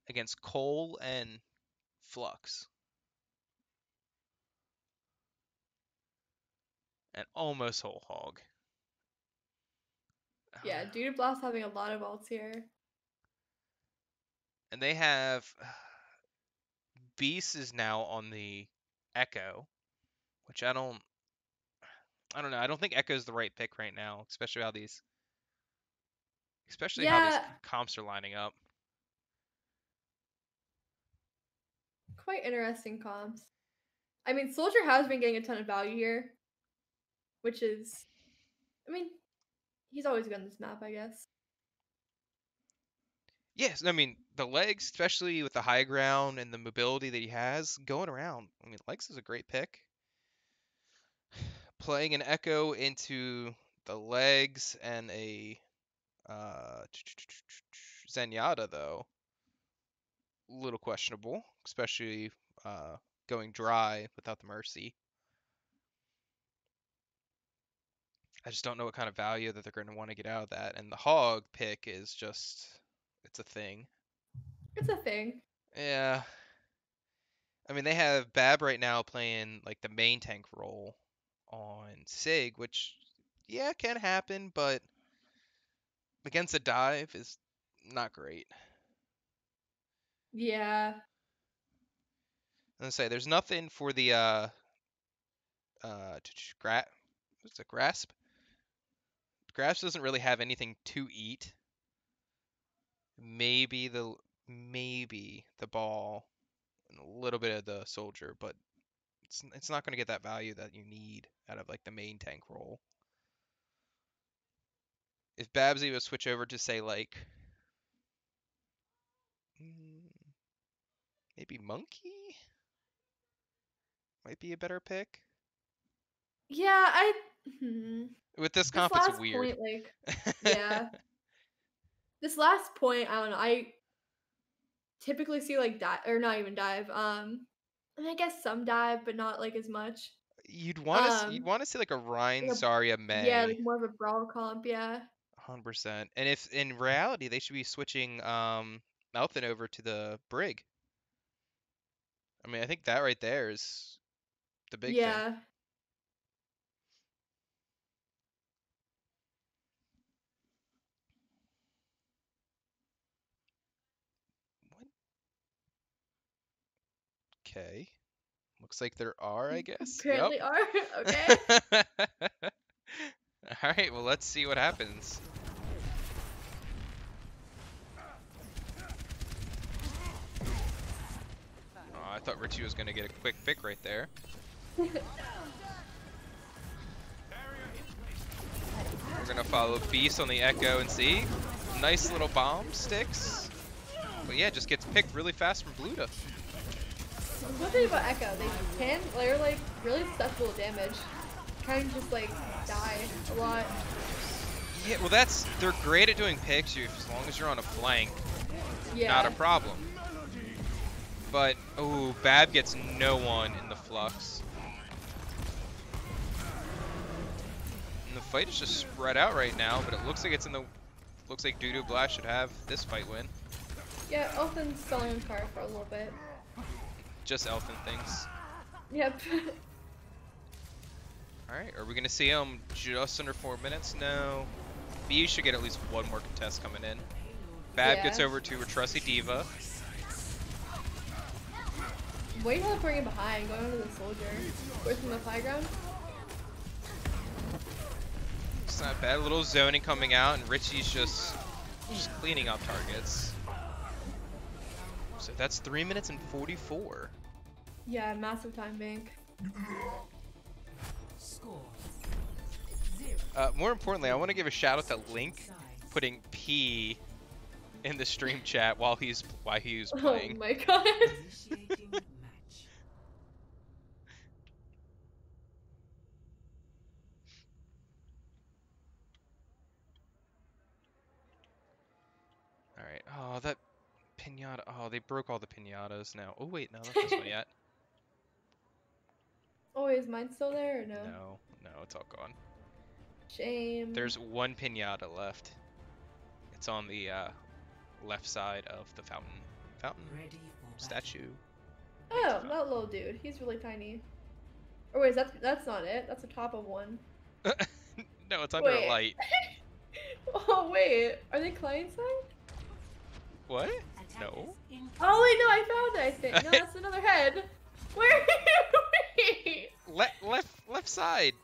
Speaker 1: against Cole and Flux. And almost Whole Hog.
Speaker 2: Yeah, Dude Blast having a lot of ults here.
Speaker 1: and they have Beast is now on the Echo, which I don't I don't know. I don't think Echo is the right pick right now, especially how these especially how these comps are lining up.
Speaker 2: Quite interesting comps. I mean, Soldier has been getting a ton of value here, which is, I mean, he's always good on this map, I guess.
Speaker 1: Yes, I mean the legs, especially with the high ground and the mobility that he has going around. I mean, legs is a great pick. Playing an Echo into the legs and a uh, Zenyatta though, a little questionable, especially uh, going dry without the Mercy. I just don't know what kind of value that they're going to want to get out of that. And the Hog pick is just, it's a thing.
Speaker 2: It's a thing.
Speaker 1: Yeah. I mean, they have Bab right now playing like the main tank role on Sig, which, yeah, can happen, but against a dive is not great.
Speaker 2: Yeah.
Speaker 1: Gonna say there's nothing for the uh uh gra- what's a grasp. Grasp doesn't really have anything to eat. Maybe the maybe the ball and a little bit of the soldier, but it's it's not gonna get that value that you need out of like the main tank role. If Babsy was switch over to say like mm, maybe Monkey might be a better pick.
Speaker 2: Yeah, I. Hmm.
Speaker 1: With this
Speaker 2: This
Speaker 1: comp, it's weird.
Speaker 2: point, like, yeah. this last point, I don't know. I typically see like dive or not even dive. Um, I mean, I guess some dive, but not like as much.
Speaker 1: You'd want to
Speaker 2: Um,
Speaker 1: you'd want to see like a Rein
Speaker 2: like a-
Speaker 1: Zarya Mei.
Speaker 2: Yeah, like more of a brawl comp. Yeah.
Speaker 1: Hundred percent. And if in reality they should be switching um Malthin over to the Brig. I mean, I think that right there is the big thing.
Speaker 2: yeah.
Speaker 1: What? Okay. Looks like there are, I mm, guess.
Speaker 2: Apparently
Speaker 1: Yep.
Speaker 2: are okay.
Speaker 1: All right. Well, let's see what happens. Oh, I thought Richie was gonna get a quick pick right there. We're gonna follow Beast on the Echo and see. Nice little bomb sticks. But yeah, just gets picked really fast from Bluta.
Speaker 2: One thing about Echo, they can they're like really susceptible to damage. Kind of just like die a lot.
Speaker 1: Yeah, well that's they're great at doing picks you as long as you're on a flank,
Speaker 2: Yeah.
Speaker 1: not a problem. But oh, Bab gets no one in the flux. And the fight is just spread out right now, but it looks like it's in the looks like Doo Doo Blast should have this fight win.
Speaker 2: Yeah, Elfin's selling car for a little bit.
Speaker 1: Just Elfin things.
Speaker 2: Yep.
Speaker 1: Alright, are we gonna see him just under four minutes? No. B should get at least one more contest coming in. Bab gets over to her trusty D.Va.
Speaker 2: Wait till bring him behind, going over the soldier. Where's from the high ground?
Speaker 1: It's not bad. A little zoning coming out, and Richie's just just cleaning up targets. So that's three minutes and 44.
Speaker 2: Yeah, massive time bank.
Speaker 1: Uh, more importantly, I want to give a shout out to Link putting P in the stream chat while he's while he was playing.
Speaker 2: Oh
Speaker 1: playing.
Speaker 2: my god.
Speaker 1: All right. Oh, that pinata. Oh, they broke all the pinatas now. Oh wait, no, that's not this one yet.
Speaker 2: Oh, is mine still there or no?
Speaker 1: No, no, it's all gone.
Speaker 2: Shame.
Speaker 1: There's one pinata left. It's on the uh, left side of the fountain. Fountain statue.
Speaker 2: Oh, that little dude. He's really tiny. Or wait, that's that's not it. That's the top of one.
Speaker 1: no, it's under
Speaker 2: Wait.
Speaker 1: a light.
Speaker 2: Oh wait, are they client side?
Speaker 1: What? No.
Speaker 2: Oh wait, no, I found it. I think. No, that's another head. Where?
Speaker 1: Le- left left side.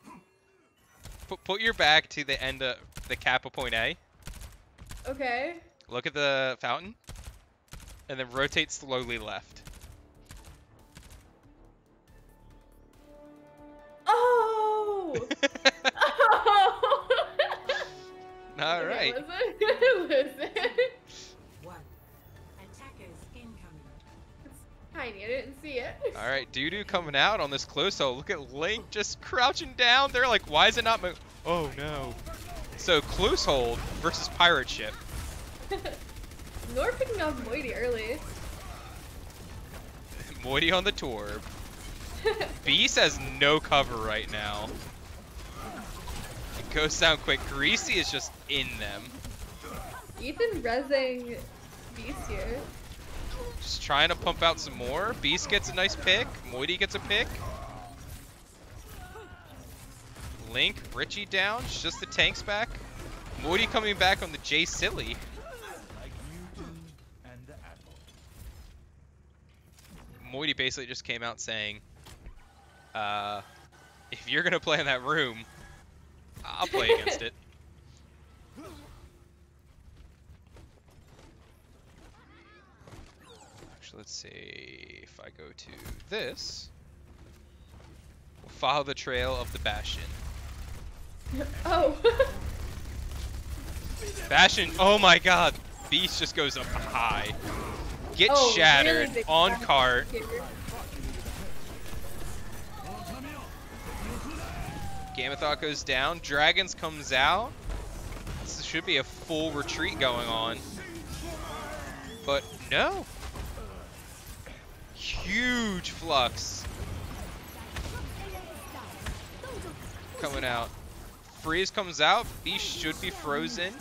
Speaker 1: Put put your back to the end of the cap of point A.
Speaker 2: Okay.
Speaker 1: Look at the fountain, and then rotate slowly left.
Speaker 2: Oh. oh.
Speaker 1: All
Speaker 2: Okay,
Speaker 1: right.
Speaker 2: Listen. listen. Tiny. I didn't see it.
Speaker 1: All right, Doo Doo coming out on this close hold. Look at Link just crouching down. They're like, why is it not moving? Oh no. So close hold versus pirate ship.
Speaker 2: Nor picking up Moity early.
Speaker 1: Moity on the Torb. Beast has no cover right now. It goes down quick. Greasy is just in them.
Speaker 2: Ethan rezzing Beast here.
Speaker 1: Just trying to pump out some more. Beast gets a nice pick. Moity gets a pick. Link, Richie down. Just the tanks back. Moity coming back on the J Silly. Moity basically just came out saying, uh, if you're gonna play in that room, I'll play against it. Actually, let's see if I go to this. We'll follow the trail of the Bastion.
Speaker 2: Oh.
Speaker 1: Bastion, oh my god! Beast just goes up high. Get
Speaker 2: oh,
Speaker 1: shattered
Speaker 2: really
Speaker 1: on cart.
Speaker 2: here.
Speaker 1: Gamathot goes down. Dragons comes out. This should be a full retreat going on. But no. Huge flux coming out. Freeze comes out. Beast should be frozen.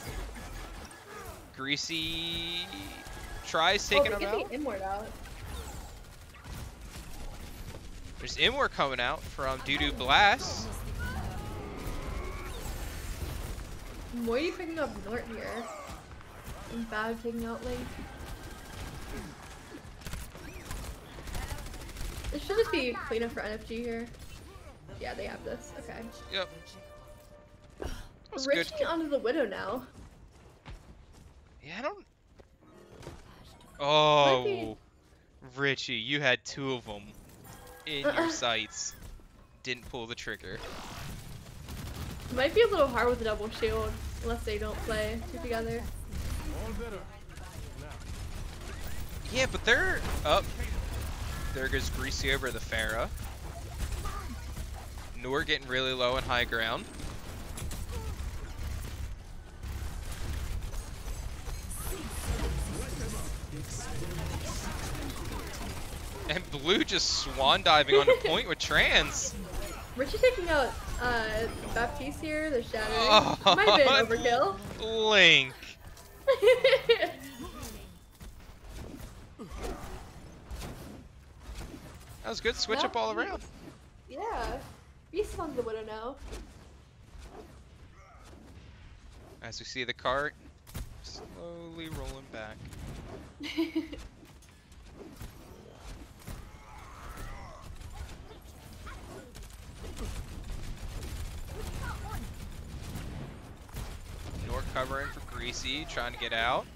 Speaker 1: Greasy tries oh, taking
Speaker 2: oh,
Speaker 1: him out.
Speaker 2: inward out.
Speaker 1: There's Imwar coming out from Doo Doo Blast.
Speaker 2: Moity picking up Nort here. And Bad taking out Link. This should just be cleanup for NFG here. Yeah, they have this. Okay.
Speaker 1: Yep. That was good.
Speaker 2: Richie onto the Widow now.
Speaker 1: Yeah, I don't. Oh, Richie, you had two of them in your
Speaker 2: Uh-uh.
Speaker 1: sights. Didn't pull the trigger.
Speaker 2: Might be a little hard with a double shield unless they don't play two together.
Speaker 1: Yeah, but they're up. There goes Greasy over the Pharah. Noor getting really low in high ground. And Blue just swan diving on the point with Trans.
Speaker 2: Richie taking out uh, Baptiste here. They're shattering.
Speaker 1: Oh,
Speaker 2: Might have been overkill.
Speaker 1: Link. That was good. Switch up all around.
Speaker 2: yeah. Beast on the Widow now.
Speaker 1: As we see the cart slowly rolling back. Nor covering for Greasy, trying to get out.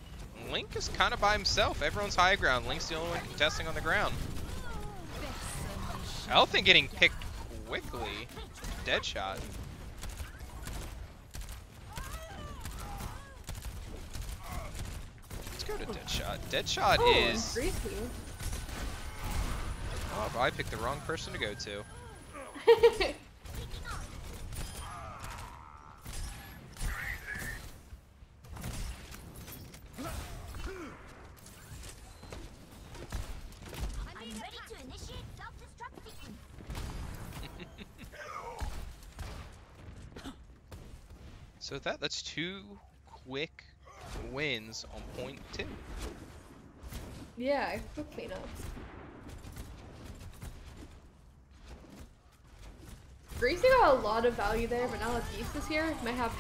Speaker 1: Link is kind of by himself. Everyone's high ground. Link's the only one contesting on the ground. Elfin getting picked quickly. Dead shot. Let's go to Deadshot. Deadshot
Speaker 2: oh,
Speaker 1: is.
Speaker 2: Greasy.
Speaker 1: Oh, I picked the wrong person to go to. So that that's two quick wins on point two.
Speaker 2: yeah, quick cleanup. Gracie got a lot of value there, but now that Beast is here, might have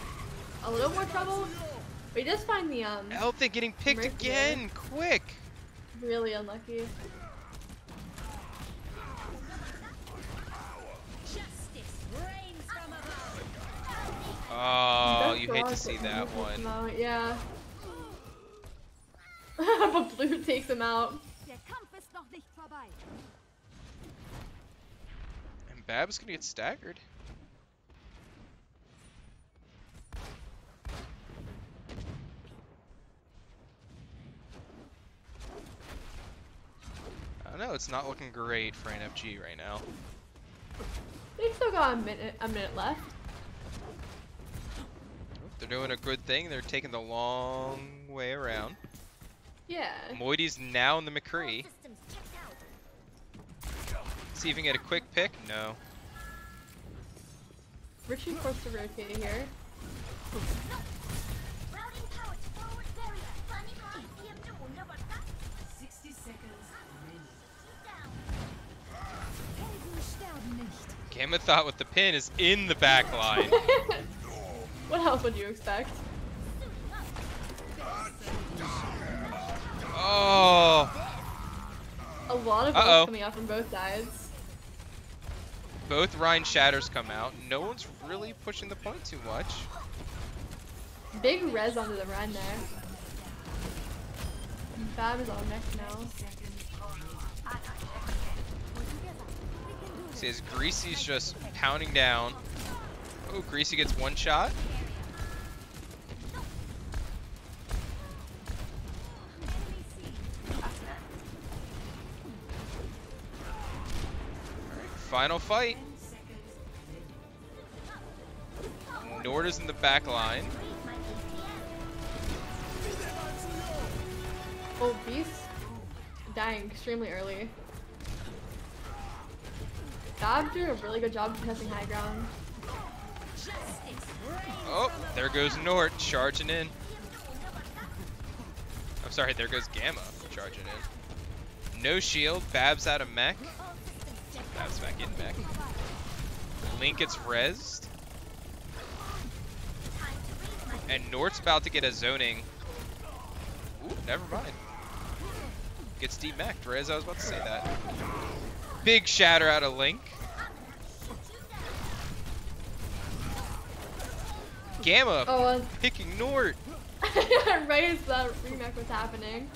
Speaker 2: a little more trouble. But he does find the um
Speaker 1: Elfin getting picked again, quick.
Speaker 2: really unlucky.
Speaker 1: Oh, you hate to see that
Speaker 2: Blue takes him
Speaker 1: one.
Speaker 2: out, Yeah. but Blue takes him out.
Speaker 3: Der Kampf ist noch nicht vorbei.
Speaker 1: And Bab's gonna get staggered. I don't know. it's not looking great for NFG right now.
Speaker 2: They still got a minute, a minute left.
Speaker 1: They're doing a good thing. They're taking the long way around.
Speaker 2: Yeah.
Speaker 1: Moity's now in the McCree.
Speaker 3: All systems checked out.
Speaker 1: See if we can get a quick pick. No.
Speaker 2: Richie forced to rotate here.
Speaker 3: Routing power to forward barrier. Running on CM2 number
Speaker 4: 60 seconds remaining.
Speaker 3: down.
Speaker 4: Helden sterben nicht.
Speaker 1: Gamma thought with the pin is in the back line.
Speaker 2: what else would you expect?
Speaker 1: oh,
Speaker 2: A lot of
Speaker 1: Uh-oh.
Speaker 2: coming out from both sides.
Speaker 1: both Rein Shatters come out. No one's really pushing the point too much.
Speaker 2: Big res onto the run there. Fab is on next now.
Speaker 1: See, as Greasy's just pounding down. Oh, Greasy gets one shot. Final fight. Nord is in the back line.
Speaker 2: Oh, Beast dying extremely early. Fab did a really good job testing high ground.
Speaker 1: Oh, there goes Nort charging in. I'm sorry, there goes Gamma charging in. No shield, Babs out of mech. Back in mech. Link gets rezzed. And Nort's about to get a zoning. Ooh, never mind. Gets demeched, Rez, I was about to say that. Big shatter out of Link. Gamma
Speaker 2: Oh, uh,
Speaker 1: picking Nort.
Speaker 2: right as the remake was happening.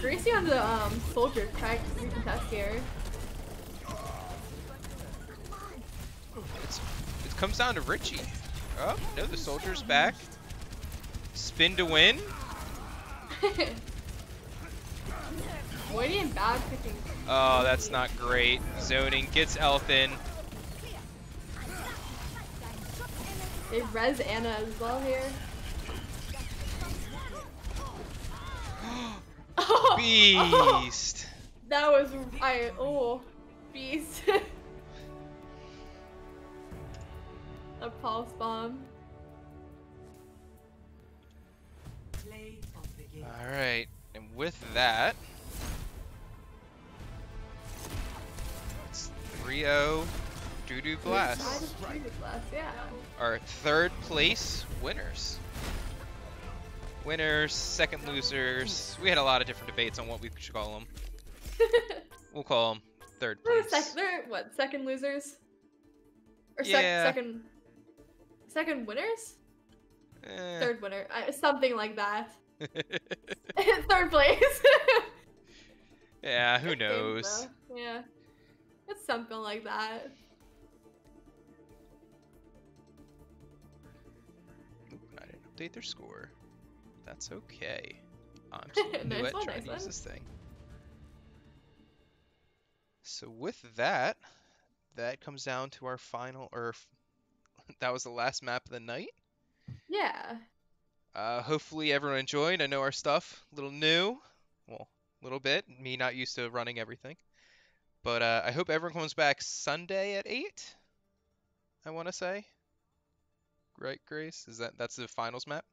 Speaker 2: Gracie on the um soldier tried to recontest here.
Speaker 1: It's, it comes down to Richie. Oh, no, the soldier's back. Spin to win.
Speaker 2: Moity and picking.
Speaker 1: Oh, that's not great. Zoning gets Elthin.
Speaker 2: They res Ana as well here. Oh,
Speaker 1: Beast.
Speaker 2: that was I oh beast. A pulse bomb.
Speaker 4: Play of the game.
Speaker 1: All right, and with that, it's 3-0 Doo-Doo Glass.
Speaker 2: Blast, yeah.
Speaker 1: Our third place winners. Winners, second losers. We had a lot of different debates on what we should call them. We'll call them third place.
Speaker 2: they're what? Second losers? Or sec-
Speaker 1: Yeah.
Speaker 2: second? Second winners?
Speaker 1: Eh.
Speaker 2: Third winner, uh, something like that. Third place.
Speaker 1: yeah, who knows?
Speaker 2: so, Yeah, it's something like that.
Speaker 1: I didn't update their score. That's okay. I'm still new at
Speaker 2: one,
Speaker 1: trying to use this thing. So with that, that comes down to our final, or that was the last map of the night.
Speaker 2: Yeah.
Speaker 1: Uh, hopefully everyone enjoyed. I know our stuff a little new, well, a little bit. Me not used to running everything, but uh, I hope everyone comes back Sunday at eight. I want to say. Right, Grace? Is that that's the finals map?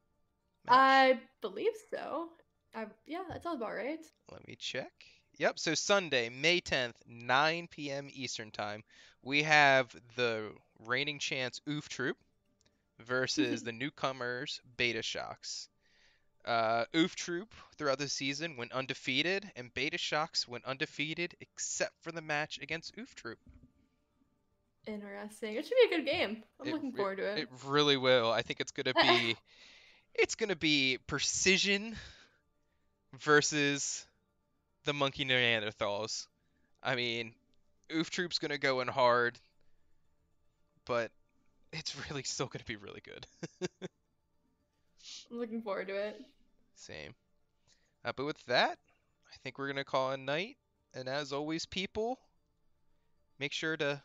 Speaker 1: match?
Speaker 2: I believe so. I yeah, that sounds about right.
Speaker 1: Let me check. Yep, so Sunday, May 10th, 9 p.m. Eastern Time, we have the reigning champs Oof Troop versus the newcomers Beta Shocks. Uh, Oof Troop throughout the season went undefeated, and Beta Shocks went undefeated except for the match against Oof Troop.
Speaker 2: Interesting. It should be a good game. I'm
Speaker 1: It
Speaker 2: looking forward to it.
Speaker 1: It really will. I think it's gonna be, it's gonna be precision versus the monkey Neanderthals. I mean, Oof Troop's gonna go in hard, but it's really still going to be really good.
Speaker 2: I'm looking forward to it.
Speaker 1: Same. Uh, but with that, I think we're going to call it a night. And as always, people, make sure to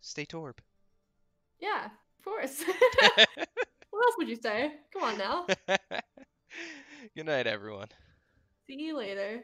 Speaker 1: stay Torb.
Speaker 2: Yeah, of course. what else would you say? Come on now.
Speaker 1: Good night, everyone.
Speaker 2: See you later.